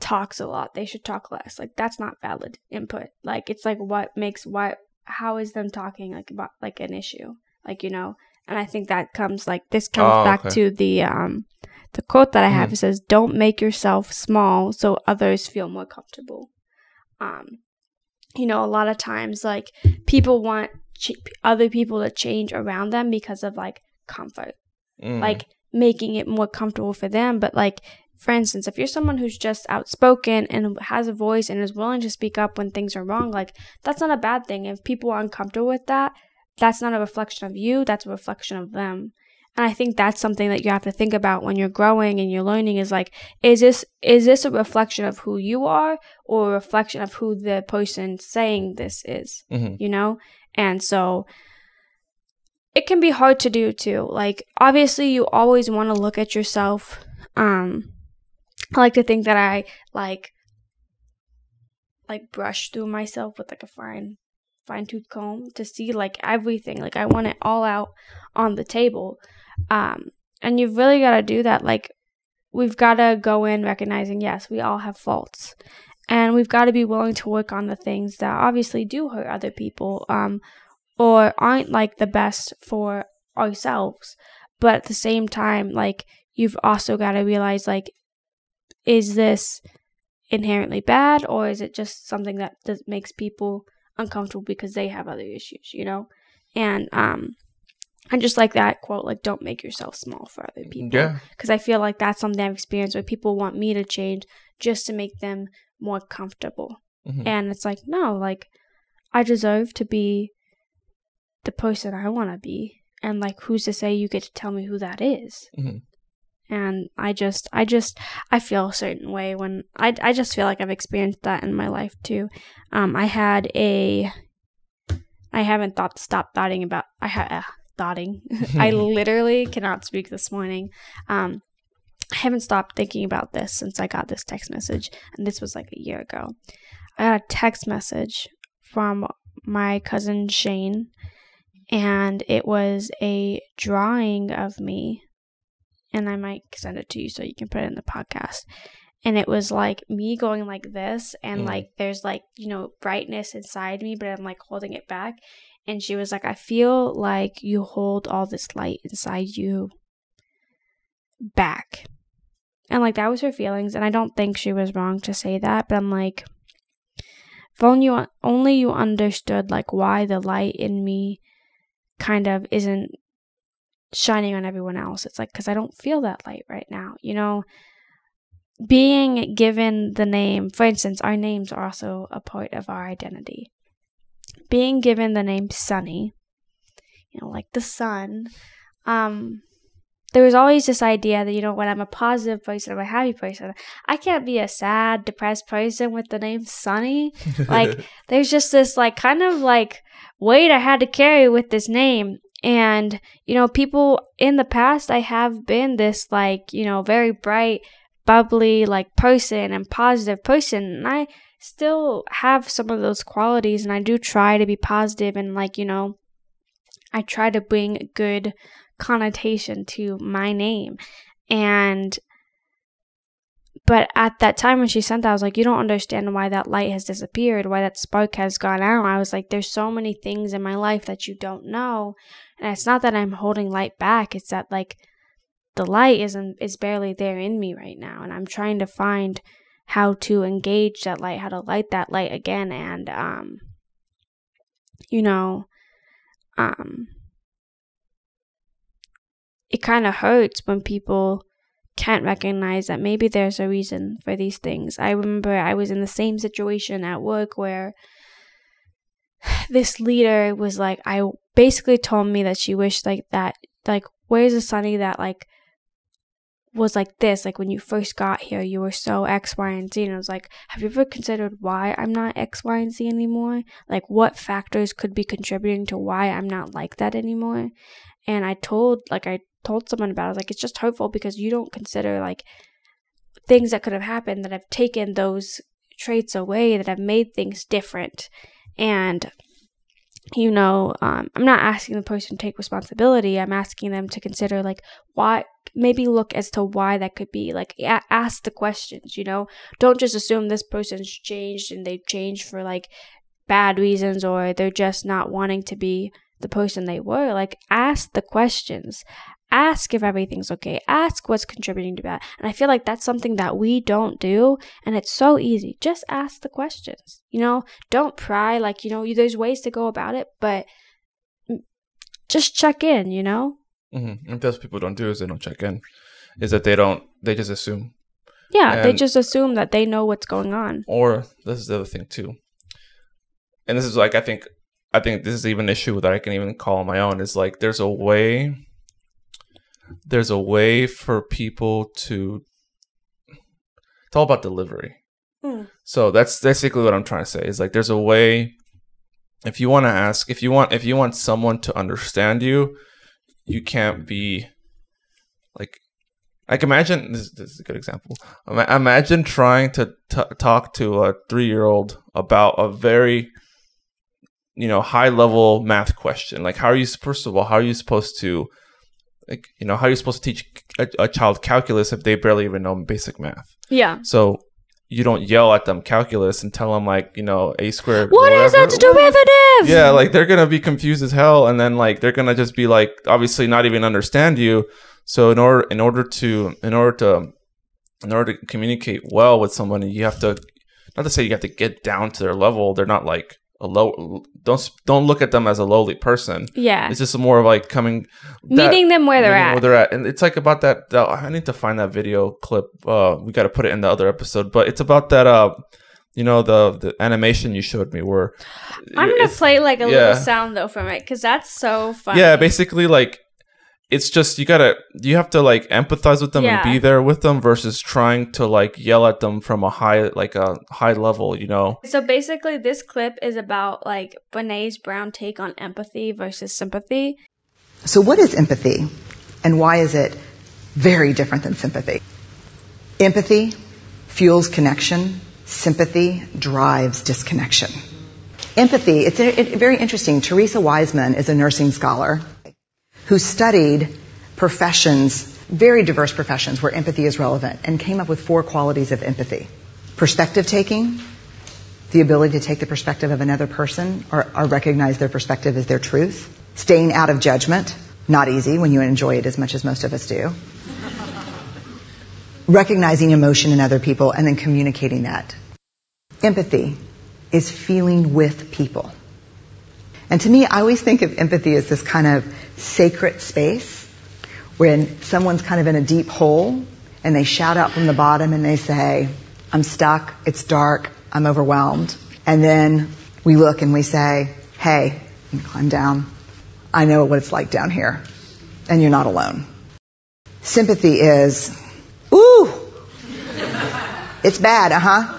A: talks a lot. They should talk less. Like that's not valid input. Like it's like what makes what how is them talking like about like an issue. Like, you know, and I think that comes like this comes
B: Oh,
A: back
B: okay.
A: to the um the quote that I have.
B: Mhm.
A: It says, "Don't make yourself small so others feel more comfortable." Um you know, a lot of times like people want ch- other people to change around them because of like comfort
B: Mm.
A: like making it more comfortable for them. But like, for instance, if you're someone who's just outspoken and has a voice and is willing to speak up when things are wrong, like that's not a bad thing. If people are uncomfortable with that, that's not a reflection of you. That's a reflection of them. And I think that's something that you have to think about when you're growing and you're learning is like, is this is this a reflection of who you are or a reflection of who the person saying this is?
B: Mhm.
A: you know? And so it can be hard to do too. Like obviously you always want to look at yourself. Um I like to think that I like like brush through myself with like a fine fine tooth comb to see like everything. Like I want it all out on the table. Um and you've really got to do that like we've got to go in recognizing yes, we all have faults. And we've got to be willing to work on the things that obviously do hurt other people um, or aren't like the best for ourselves. But at the same time, like, you've also got to realize, like, is this inherently bad or is it just something that does, makes people uncomfortable because they have other issues, you know? And um I just like that quote, like, don't make yourself small for other people.
B: Yeah.
A: Because I feel like that's something I've experienced where people want me to change just to make them more comfortable.
B: Mhm.
A: And it's like, no, like, I deserve to be the person I want to be. And, like, who's to say you get to tell me who that is?
B: Mhm.
A: And I just, I just, I feel a certain way when I, I just feel like I've experienced that in my life too. Um, I had a, I haven't thought stop thoughting about, I had, uh, thoughting. I literally cannot speak this morning. Um, I haven't stopped thinking about this since I got this text message, and this was like a year ago. I got a text message from my cousin Shane, and it was a drawing of me, and I might send it to you so you can put it in the podcast. And it was like me going like this, and
B: Mm.
A: like there's like, you know, brightness inside me, but I'm like holding it back. And she was like, I feel like you hold all this light inside you back. And like that was her feelings, and I don't think she was wrong to say that, but I'm like, if only you only you understood like why the light in me kind of isn't shining on everyone else. It's like because I don't feel that light right now, you know. Being given the name, for instance, our names are also a part of our identity. Being given the name Sonny, you know, like the sun, um, there was always this idea that you know when I'm a positive person, I'm a happy person. I can't be a sad, depressed person with the name Sonny. Like there's just this like kind of like weight I had to carry with this name. And you know, people in the past, I have been this like you know very bright, bubbly like person and positive person, and I still have some of those qualities, and I do try to be positive and like you know, I try to bring good connotation to my name. And but at that time when she sent that i was like you don't understand why that light has disappeared why that spark has gone out. I was like there's so many things in my life that you don't know. And it's not that i'm holding light back it's that like the light isn't is barely there in me right now. And i'm trying to find how to engage that light how to light that light again. And um you know um it kind of hurts when people can't recognize that maybe there's a reason for these things. I remember I was in the same situation at work where this leader was like I basically told me that she wished like that like where's the Sonny that like was like this? Like when you first got here you were so x y and z. And i was like have you ever considered why i'm not x y and z anymore? Like what factors could be contributing to why i'm not like that anymore? And i told like i told someone about. I was like it's just hurtful because you don't consider like things that could have happened that have taken those traits away that have made things different. And you know um, i'm not asking the person to take responsibility. I'm asking them to consider like why maybe look as to why that could be like a- ask the questions you know? Don't just assume this person's changed and they've changed for like bad reasons or they're just not wanting to be the person they were. Like ask the questions ask if everything's okay. Ask what's contributing to that. And i feel like that's something that we don't do and it's so easy. Just ask the questions you know? Don't pry like you know you- there's ways to go about it but just check in you know?
B: Hmm And that's people don't do is they don't check in. Is that they don't they just assume.
A: yeah they just assume that they know what's going on.
B: Or this is the other thing too. And this is like I think I think this is even an issue that I can even call on my own is like there's a way there's a way for people to it's all about delivery.
A: Mm.
B: So that's basically what I'm trying to say is like there's a way if you want to ask if you want if you want someone to understand you, you can't be like like imagine this, this is a good example. Imagine trying to t- talk to a 3-year-old about a very you know high level math question. Like how are you first of all how are you supposed to like you know how are you're supposed to teach a, a child calculus if they barely even know basic math.
A: Yeah.
B: So you don't yell at them calculus and tell them like you know a squared.
A: What is its derivative?
B: Yeah, like they're gonna be confused as hell, and then like they're gonna just be like obviously not even understand you. So in order in order to in order to in order to communicate well with somebody, you have to not to say you have to get down to their level. They're not like a low. Don't don't look at them as a lowly person.
A: Yeah.
B: It's just more of like coming that-
A: Meeting them where they're at.
B: Where they're at, and it's like about that. that I need to find that video clip. Uh, we got to put it in the other episode, but it's about that. Uh, you know the the animation you showed me where
A: I'm gonna play like a
B: yeah.
A: little sound though from it because that's so funny.
B: yeah basically like it's just you gotta you have to like empathize with them
A: Yeah.
B: and be there with them versus trying to like yell at them from a high like a high level you know
A: So basically, this clip is about like Brene's Brown take on empathy versus sympathy.
C: So, what is empathy and why is it very different than sympathy? Empathy fuels connection, sympathy drives disconnection. Empathy, it's a, it- very interesting. Teresa Wiseman is a nursing scholar who studied professions, very diverse professions where empathy is relevant, and came up with four qualities of empathy perspective taking, the ability to take the perspective of another person or, or recognize their perspective as their truth. Staying out of judgment, not easy when you enjoy it as much as most of us do. Recognizing emotion in other people and then communicating that. Empathy is feeling with people. And to me, I always think of empathy as this kind of sacred space when someone's kind of in a deep hole and they shout out from the bottom and they say, I'm stuck, it's dark, I'm overwhelmed. And then we look and we say, hey, climb down. I know what it's like down here. And you're not alone. Sympathy is, ooh, it's bad, uh-huh.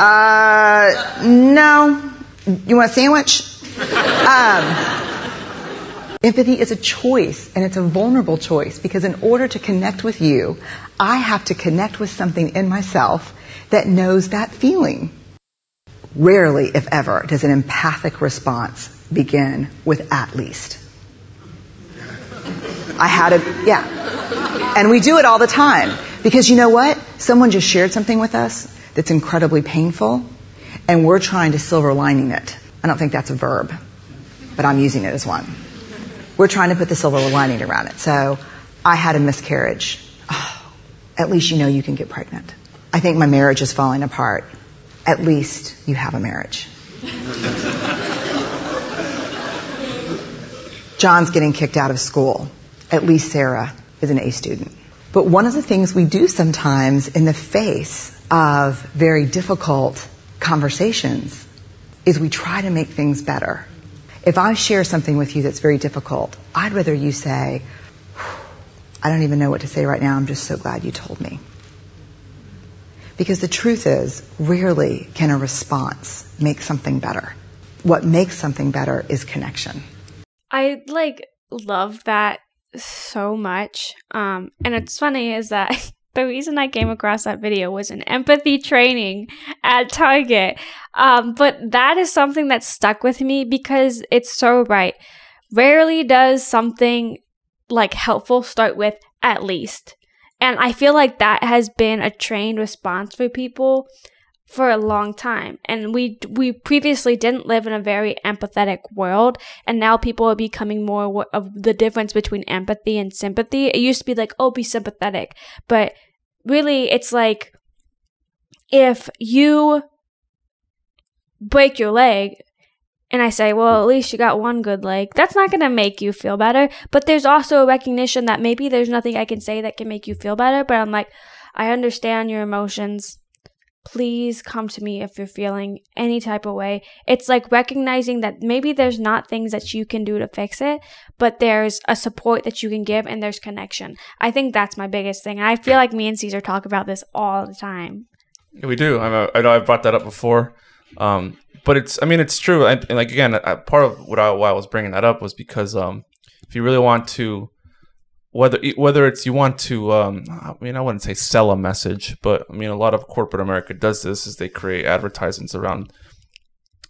C: Uh, no. You want a sandwich? Um, Empathy is a choice, and it's a vulnerable choice because in order to connect with you, I have to connect with something in myself that knows that feeling. Rarely, if ever, does an empathic response begin with at least. I had a, yeah. And we do it all the time because you know what? Someone just shared something with us that's incredibly painful, and we're trying to silver lining it. I don't think that's a verb, but I'm using it as one we're trying to put the silver lining around it. So I had a miscarriage. Oh, at least you know you can get pregnant. I think my marriage is falling apart. At least you have a marriage. John's getting kicked out of school. At least Sarah is an A student. But one of the things we do sometimes in the face of very difficult conversations is we try to make things better. If I share something with you that's very difficult, I'd rather you say, I don't even know what to say right now. I'm just so glad you told me. Because the truth is, rarely can a response make something better. What makes something better is connection.
A: I like love that so much. Um, and it's funny is that the reason I came across that video was an empathy training at Target. Um, but that is something that stuck with me because it's so right. Rarely does something like helpful start with at least. And I feel like that has been a trained response for people for a long time. And we we previously didn't live in a very empathetic world, and now people are becoming more of the difference between empathy and sympathy. It used to be like, "Oh, be sympathetic." But really it's like if you break your leg and I say, well, at least you got one good leg, that's not going to make you feel better. But there's also a recognition that maybe there's nothing I can say that can make you feel better. But I'm like, I understand your emotions. Please come to me if you're feeling any type of way. It's like recognizing that maybe there's not things that you can do to fix it, but there's a support that you can give and there's connection. I think that's my biggest thing. And I feel like me and Cesar talk about this all the time.
B: Yeah, we do. I know, I know I've brought that up before. Um, but it's, I mean, it's true. And, and like, again, I, part of what I, why I was bringing that up was because um, if you really want to, whether whether it's you want to, um, I mean, I wouldn't say sell a message, but I mean, a lot of corporate America does this is they create advertisements around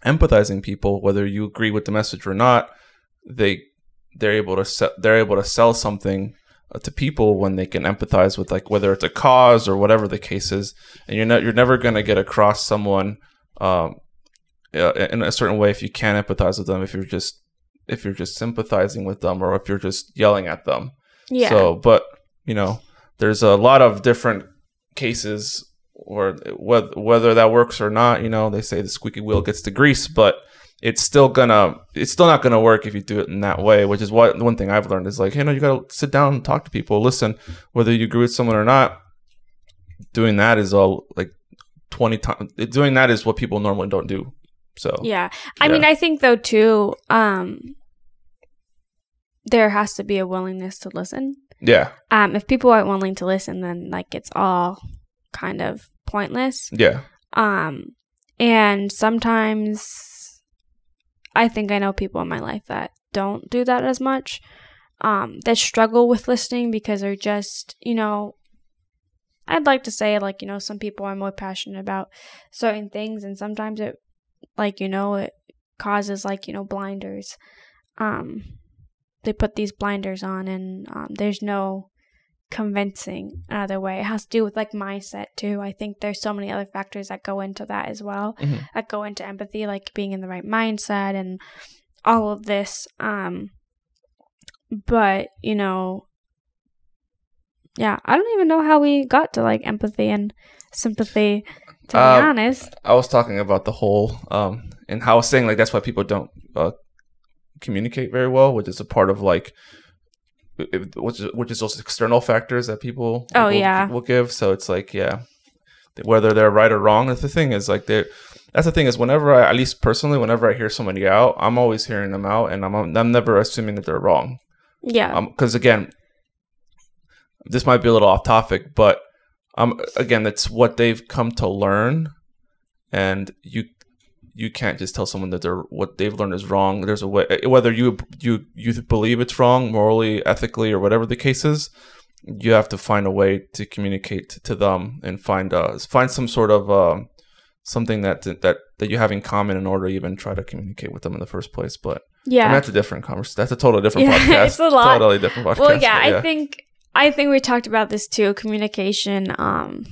B: empathizing people, whether you agree with the message or not. They they're able to se- they're able to sell something uh, to people when they can empathize with like whether it's a cause or whatever the case is and you're not you're never going to get across someone um, uh, in a certain way if you can't empathize with them if you're just if you're just sympathizing with them or if you're just yelling at them
A: Yeah.
B: so but you know there's a lot of different cases or whether whether that works or not you know they say the squeaky wheel gets the grease but it's still gonna it's still not gonna work if you do it in that way which is what one thing i've learned is like hey no you gotta sit down and talk to people listen whether you agree with someone or not doing that is all like 20 times doing that is what people normally don't do so
A: Yeah. I
B: Yeah.
A: mean, I think though too, um there has to be a willingness to listen.
B: yeah
A: Um if people aren't willing to listen then like it's all kind of pointless.
B: yeah
A: Um and sometimes I think I know people in my life that don't do that as much. Um that struggle with listening because they're just, you know, I'd like to say like, you know, some people are more passionate about certain things and sometimes it like, you know, it causes like, you know, blinders. Um they put these blinders on and um, there's no convincing another way. It has to do with like mindset too. I think there's so many other factors that go into that as well.
B: Mhm.
A: That go into empathy, like being in the right mindset and all of this. Um but, you know, yeah, I don't even know how we got to like empathy and sympathy to be
B: Uh,
A: honest.
B: I was talking about the whole, um, and how I was saying like that's why people don't uh, communicate very well, which is a part of like, which which is those external factors that people
A: Oh,
B: will,
A: yeah.
B: will give. So it's like yeah, whether they're right or wrong. That's The thing is like they that's the thing is whenever I at least personally whenever I hear somebody out, I'm always hearing them out, and I'm I'm never assuming that they're wrong.
A: Yeah.
B: because again, this might be a little off topic, but um, again, it's what they've come to learn, and you you can't just tell someone that they're what they've learned is wrong. There's a way whether you you you believe it's wrong morally, ethically, or whatever the case is. You have to find a way to communicate to, them and find uh find some sort of um something that that that you have in common in order to even try to communicate with them in the first place. But
A: yeah.
B: I mean, that's a different conversation. That's a totally different
A: Yeah,
B: podcast.
A: it's a lot.
B: Totally different podcast.
A: well yeah,
B: but
A: i think i think we talked about this too communication um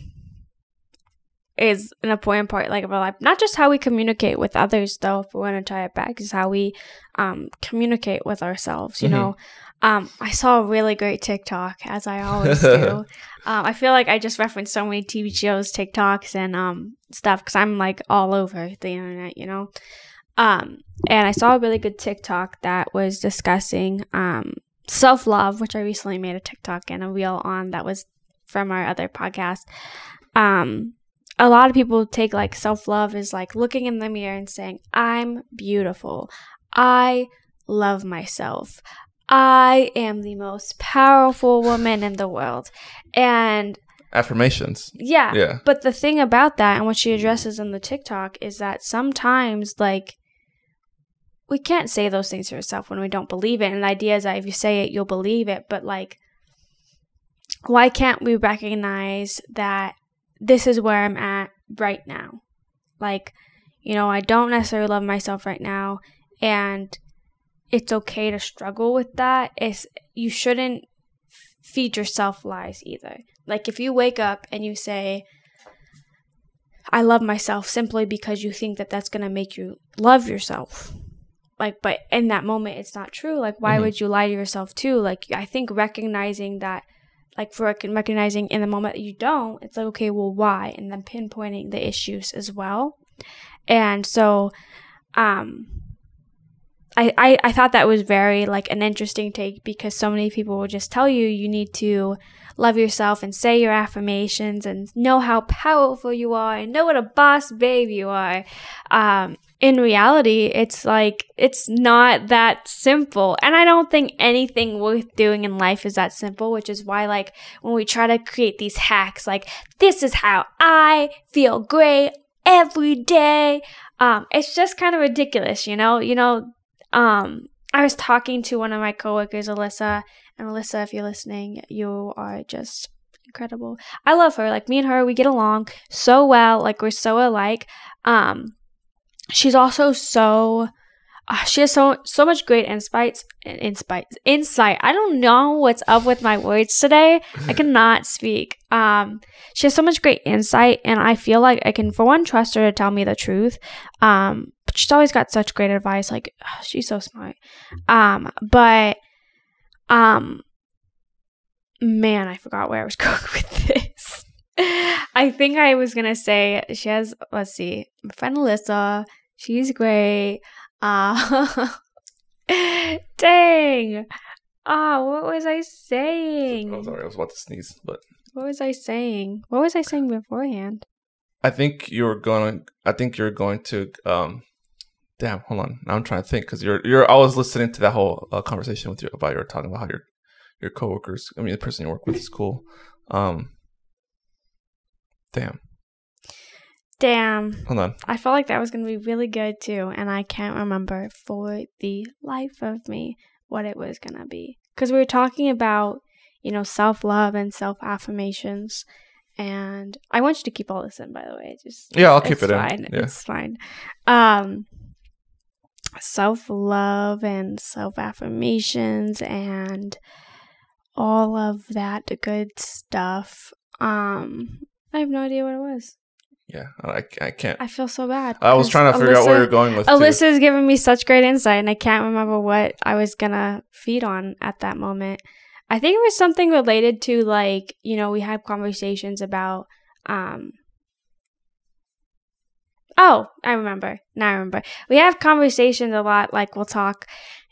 A: is an important part like of our life not just how we communicate with others though if we want to tie it back is how we um communicate with ourselves you
B: Mhm.
A: know um i saw a really great tiktok as i always do um i feel like i just referenced so many tv shows tiktoks and um stuff because i'm like all over the internet you know um and i saw a really good tiktok that was discussing um self love, which I recently made a TikTok and a reel on that was from our other podcast. Um, a lot of people take like self love as like looking in the mirror and saying, I'm beautiful. I love myself. I am the most powerful woman in the world. And
B: affirmations.
A: yeah,
B: Yeah.
A: but the thing about that and what she addresses in the TikTok is that sometimes like we can't say those things to ourselves when we don't believe it. And the idea is that if you say it, you'll believe it. But like, why can't we recognize that this is where I'm at right now? Like, you know, I don't necessarily love myself right now, and it's okay to struggle with that. It's you shouldn't feed yourself lies either. Like if you wake up and you say, I love myself simply because you think that that's going to make you love yourself. Like, but in that moment, it's not true. Like, why
B: Mhm.
A: would you lie to yourself too? Like, I think recognizing that, like, for recognizing in the moment that you don't, it's like, okay, well, why? And then pinpointing the issues as well. And so, um, I, I, I thought that was very like an interesting take because so many people will just tell you you need to love yourself and say your affirmations and know how powerful you are and know what a boss babe you are. Um, in reality, it's like it's not that simple. And I don't think anything worth doing in life is that simple, which is why like when we try to create these hacks, like this is how I feel great every day. Um, it's just kind of ridiculous, you know. You know, um, I was talking to one of my coworkers, Alyssa, and Alyssa, if you're listening, you are just incredible. I love her. Like me and her, we get along so well. Like we're so alike. Um, she's also so uh, she has so so much great insights insights insight. I don't know what's up with my words today. I cannot speak. Um she has so much great insight and i feel like i can for one trust her to tell me the truth. Um but she's always got such great advice. Like she's so smart. Um but um man i forgot where i was going with this i think i was gonna say she has let's see my friend alyssa she's great uh dang ah what was i saying
B: I'm sorry, I was about to sneeze, but
A: what was i saying what was i saying beforehand
B: I think you're going. to I think you're going to. Um, damn, hold on. Now I'm trying to think because you're. You're. I was listening to that whole uh, conversation with you about you were talking about how your your coworkers. I mean, the person you work with is cool. Um, damn.
A: damn
B: Hold on.
A: I felt like that was going to be really good too, and I can't remember for the life of me what it was going to be. Because we were talking about, you know, self love and self affirmations. And I want you to keep all this in, by the way. Just
B: Yeah, I'll keep it in.
A: fine.
B: Yeah.
A: It's fine. Um, self love and self affirmations and all of that good stuff. Um, I have no idea what it was.
B: Yeah, I, I can't.
A: I feel so bad.
B: I was trying to figure out where you're going with. too.
A: Alyssa's giving me such great insight, and I can't remember what I was gonna feed on at that moment. I think it was something related to like you know we had conversations about. um Oh, I remember. Now I remember. We have conversations a lot. Like we'll talk,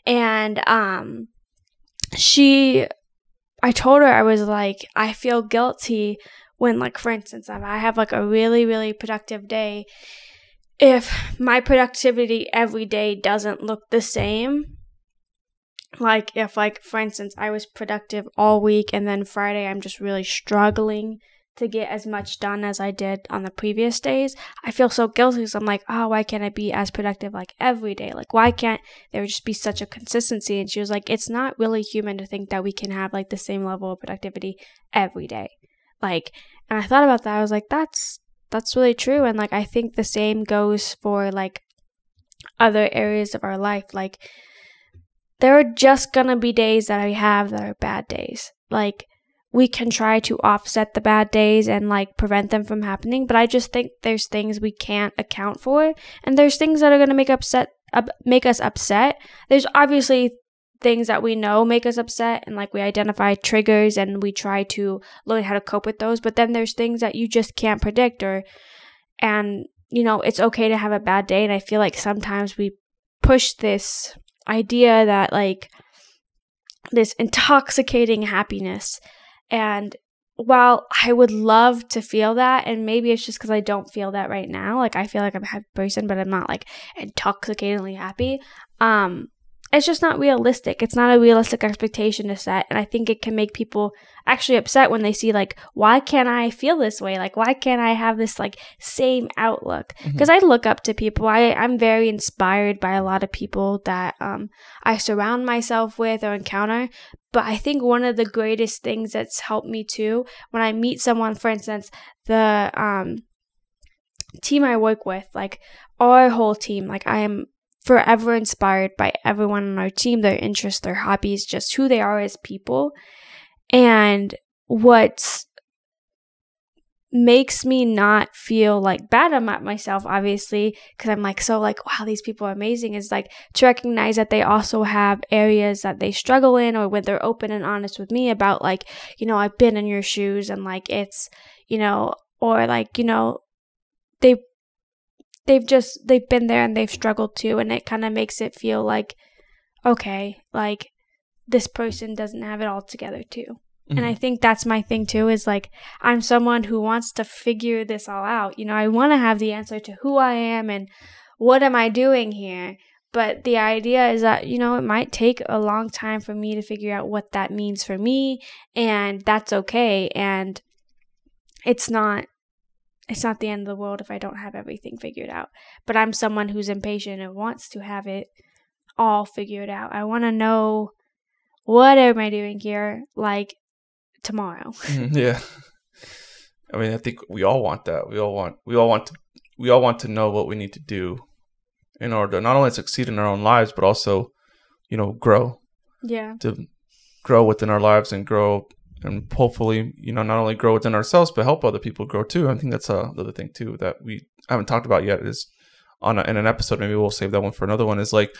A: and um, she, I told her I was like I feel guilty when like for instance if I have like a really really productive day if my productivity every day doesn't look the same like if like for instance i was productive all week and then friday i'm just really struggling to get as much done as i did on the previous days i feel so guilty because i'm like oh why can't i be as productive like every day? Like why can't there just be such a consistency? And she was like it's not really human to think that we can have like the same level of productivity every day like and i thought about that i was like that's that's really true and like i think the same goes for like other areas of our life like there are just gonna be days that i have that are bad days. Like we can try to offset the bad days and like prevent them from happening but i just think there's things we can't account for and there's things that are gonna make upset up, make us upset. There's obviously things that we know make us upset and like we identify triggers and we try to learn how to cope with those but then there's things that you just can't predict or and you know it's okay to have a bad day and i feel like sometimes we push this idea that like this intoxicating happiness. And while i would love to feel that and maybe it's just because i don't feel that right now like i feel like i'm a happy person but i'm not like intoxicatingly happy um it's just not realistic. It's not a realistic expectation to set. And I think it can make people actually upset when they see, like, why can't I feel this way? Like, why can't I have this, like, same outlook? Because I look up to people. I, I'm very inspired by a lot of people that um, I surround myself with or encounter. But I think one of the greatest things that's helped me too, when I meet someone, for instance, the um, team I work with, like, our whole team, like, I am forever inspired by everyone on our team, their interests, their hobbies, just who they are as people. And what makes me not feel like bad about myself, obviously, because I'm like, so like, wow, these people are amazing, is like to recognize that they also have areas that they struggle in, or when they're open and honest with me about, like, you know, I've been in your shoes and like it's, you know, or like, you know, they they've just they've been there and they've struggled too and it kind of makes it feel like okay like this person doesn't have it all together too. And i mm-hmm. think that's my thing too is like i'm someone who wants to figure this all out you know i want to have the answer to who i am and what am i doing here but the idea is that you know it might take a long time for me to figure out what that means for me and that's okay and it's not it's not the end of the world if I don't have everything figured out. But I'm someone who's impatient and wants to have it all figured out. I want to know what am I doing here like tomorrow.
B: Mhm, yeah. I mean, I think we all want that. We all want. We all want to. We all want to know what we need to do in order to not only succeed in our own lives, but also, you know, grow
A: Yeah.
B: to grow within our lives and grow and hopefully, you know, not only grow within ourselves, but help other people grow too. I think that's uh, another thing too that we haven't talked about yet is on a, in an episode. Maybe we'll save that one for another one. Is like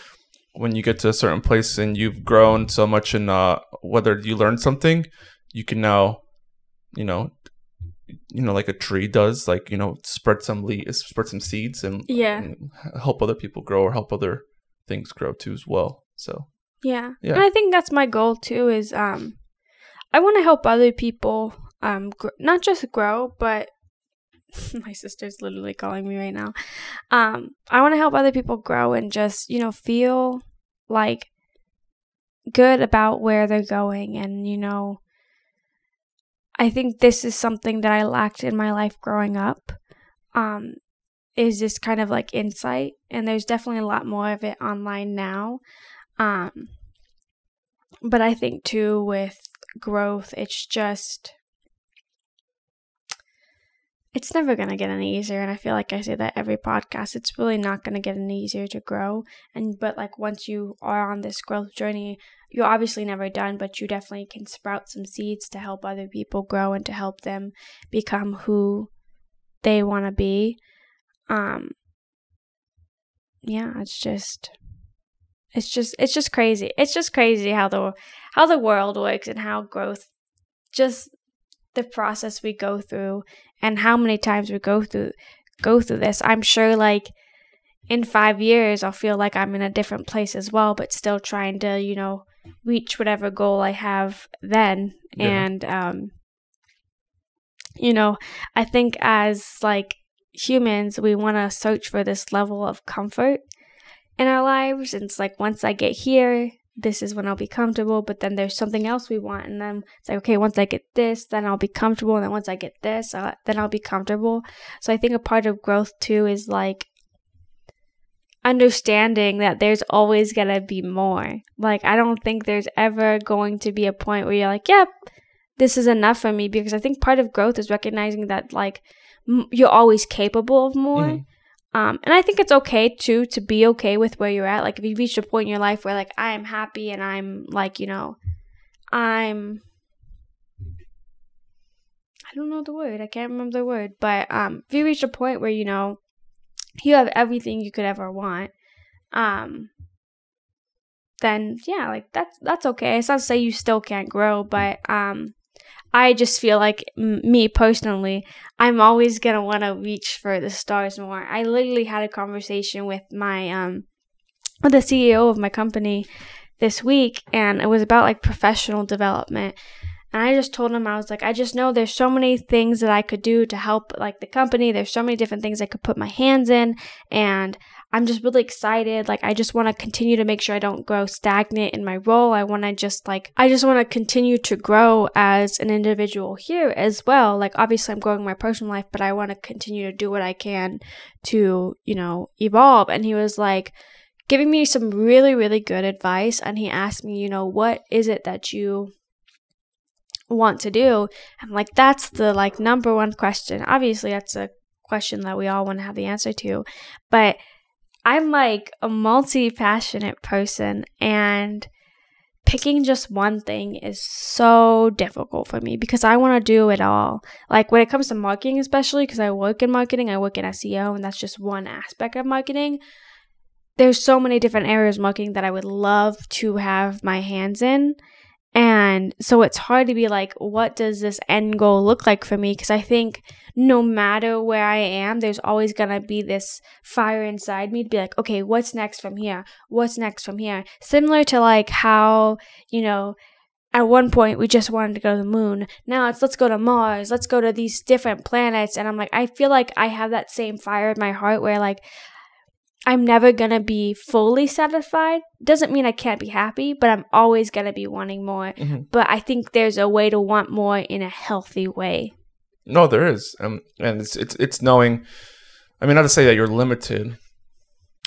B: when you get to a certain place and you've grown so much in uh, whether you learn something, you can now, you know, you know, like a tree does, like you know, spread some leaves, spread some seeds, and
A: Yeah.
B: and help other people grow or help other things grow too as well. So
A: Yeah.
B: Yeah.
A: And I think that's my goal too is um I want to help other people um gr- not just grow but my sister's literally calling me right now. Um I want to help other people grow and just, you know, feel like good about where they're going and you know I think this is something that I lacked in my life growing up. Um is this kind of like insight and there's definitely a lot more of it online now. Um but I think too with growth. It's just it's never going to get any easier and I feel like I say that every podcast it's really not going to get any easier to grow. And but like once you are on this growth journey you're obviously never done but you definitely can sprout some seeds to help other people grow and to help them become who they want to be. Um yeah it's just it's just it's just crazy. It's just crazy how the how the world works and how growth just the process we go through and how many times we go through go through this. I'm sure like in 5 years i'll feel like i'm in a different place as well but still trying to you know reach whatever goal i have then.
B: Yeah.
A: and um you know i think as like humans we want to search for this level of comfort in our lives. And it's like once i get here this is when i'll be comfortable but then there's something else we want and then it's like okay once i get this then i'll be comfortable and then once i get this uh, then i'll be comfortable. So i think a part of growth too is like understanding that there's always going to be more. Like i don't think there's ever going to be a point where you're like yep this is enough for me because i think part of growth is recognizing that like m- you're always capable of more.
B: Mhm.
A: Um, and I think it's okay too to be okay with where you're at. Like if you reach a point in your life where like I am happy and I'm like you know, I'm I don't know the word. I can't remember the word. But um, if you reach a point where you know you have everything you could ever want, um, then yeah, like that's that's okay. It's not to say you still can't grow, but um, I just feel like m- me personally, I'm always gonna want to reach for the stars more. I literally had a conversation with my um with the CEO of my company this week and it was about like professional development. And I just told him I was like I just know there's so many things that I could do to help like the company. There's so many different things I could put my hands in and I'm just really excited. Like I just want to continue to make sure I don't grow stagnant in my role. I want to just like I just want to continue to grow as an individual here as well. Like obviously I'm growing my personal life, but I want to continue to do what I can to, you know, evolve. And he was like giving me some really really good advice and he asked me, you know, what is it that you want to do? I'm like that's the like number one question. Obviously that's a question that we all want to have the answer to. But I'm like a multi passionate person, and picking just one thing is so difficult for me because I want to do it all. Like when it comes to marketing, especially because I work in marketing, I work in SEO, and that's just one aspect of marketing. There's so many different areas of marketing that I would love to have my hands in. And so it's hard to be like, what does this end goal look like for me? Because I think no matter where I am, there's always going to be this fire inside me to be like, okay, what's next from here? What's next from here? Similar to like how, you know, at one point we just wanted to go to the moon. Now it's let's go to Mars, let's go to these different planets. And I'm like, I feel like I have that same fire in my heart where like, I'm never gonna be fully satisfied. Doesn't mean I can't be happy, but I'm always gonna be wanting more.
B: Mhm.
A: But I think there's a way to want more in a healthy way.
B: No, there is, um, and it's it's it's knowing. I mean, not to say that you're limited.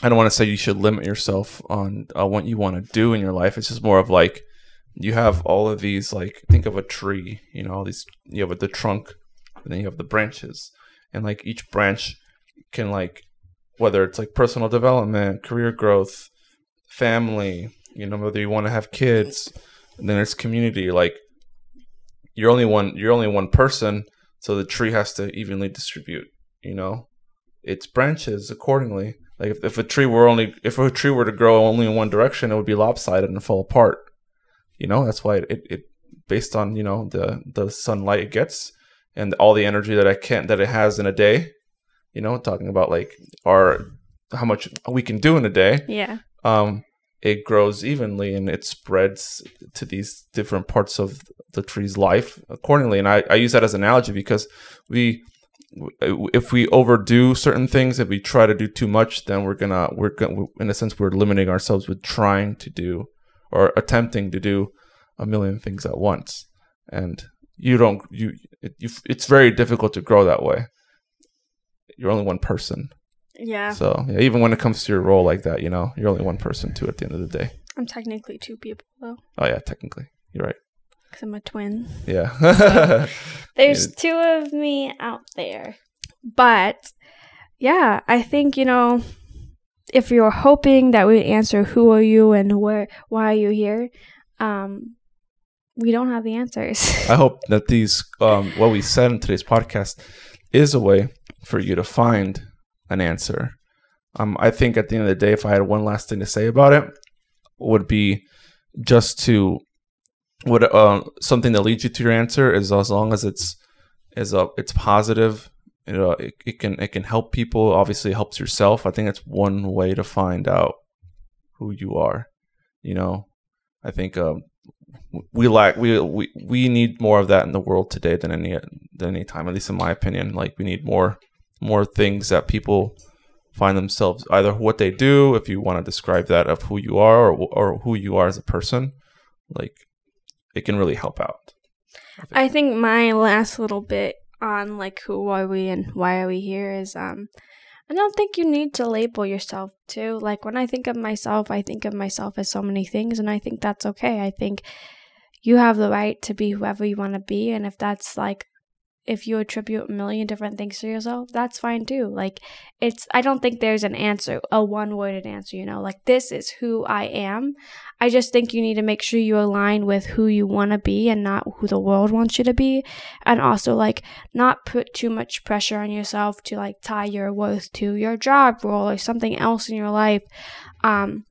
B: I don't want to say you should limit yourself on uh, what you want to do in your life. It's just more of like you have all of these. Like think of a tree. You know, all these. You have the trunk, and then you have the branches, and like each branch can like whether it's like personal development, career growth, family, you know, whether you want to have kids, and then it's community. Like you're only one you're only one person, so the tree has to evenly distribute, you know, its branches accordingly. Like if, if a tree were only if a tree were to grow only in one direction, it would be lopsided and fall apart. You know, that's why it, it, it based on, you know, the the sunlight it gets and all the energy that I can that it has in a day. You know, talking about like our how much we can do in a day.
A: Yeah.
B: Um, it grows evenly and it spreads to these different parts of the tree's life accordingly. And I, I use that as an analogy because we if we overdo certain things, if we try to do too much, then we're gonna we're gonna in a sense we're limiting ourselves with trying to do or attempting to do a million things at once, and you don't you, it, you it's very difficult to grow that way. You're only one person,
A: Yeah.
B: so yeah, even when it comes to your role like that, you know, you're only one person too at the end of the day.
A: I'm technically two people though,
B: Oh yeah, technically, you're right.
A: because I'm a twin.
B: Yeah.
A: There's
B: Yeah.
A: two of me out there. But yeah, I think, you know, if you're hoping that we answer who are you and where why are you here, um we don't have the answers.
B: I hope that these, um, what we said in today's podcast, is a way for you to find an answer. Um, I think at the end of the day, if I had one last thing to say about it, would be just to what uh, something that leads you to your answer is as long as it's is uh, it's positive. You know, it, it can it can help people. Obviously, helps yourself. I think that's one way to find out who you are. You know, I think um, we lack we, we we need more of that in the world today than any than any time at least in my opinion like we need more more things that people find themselves either what they do if you want to describe that of who you are or, or who you are as a person like it can really help out
A: I think my last little bit on like who are we and why are we here is um I don't think you need to label yourself too. Like when I think of myself, I think of myself as so many things and I think that's okay. I think you have the right to be whoever you want to be and if that's like if you attribute a million different things to yourself, that's fine too. Like it's I don't think there's an answer, a one-worded answer, you know. Like this is who I am. I just think you need to make sure you align with who you want to be and not who the world wants you to be. And also, like, not put too much pressure on yourself to, like, tie your worth to your job role or something else in your life. Um,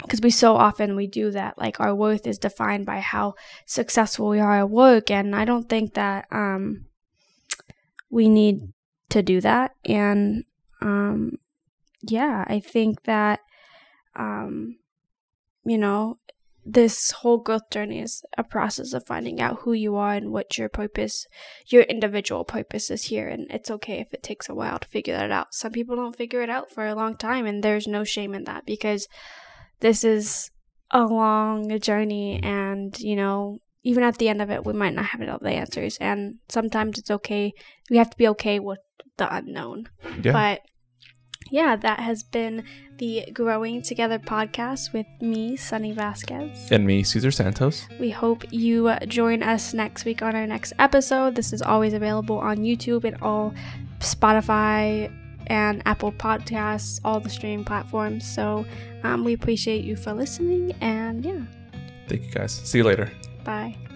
A: because we so often we do that like our worth is defined by how successful we are at work and i don't think that um we need to do that. And um yeah i think that um you know this whole growth journey is a process of finding out who you are and what your purpose your individual purpose is here. And it's okay if it takes a while to figure that out. Some people don't figure it out for a long time and there's no shame in that because this is a long journey. And you know even at the end of it we might not have all the answers. And sometimes it's okay we have to be okay with the unknown.
B: Yeah.
A: But yeah that has been the growing together podcast with me Sonny Vasquez.
B: And me Cesar Santos.
A: We hope you uh, join us next week on our next episode. This is always available on youtube and all spotify and Apple Podcasts, all the streaming platforms. So um, we appreciate you for listening, and yeah,
B: thank you guys. See you later
A: bye.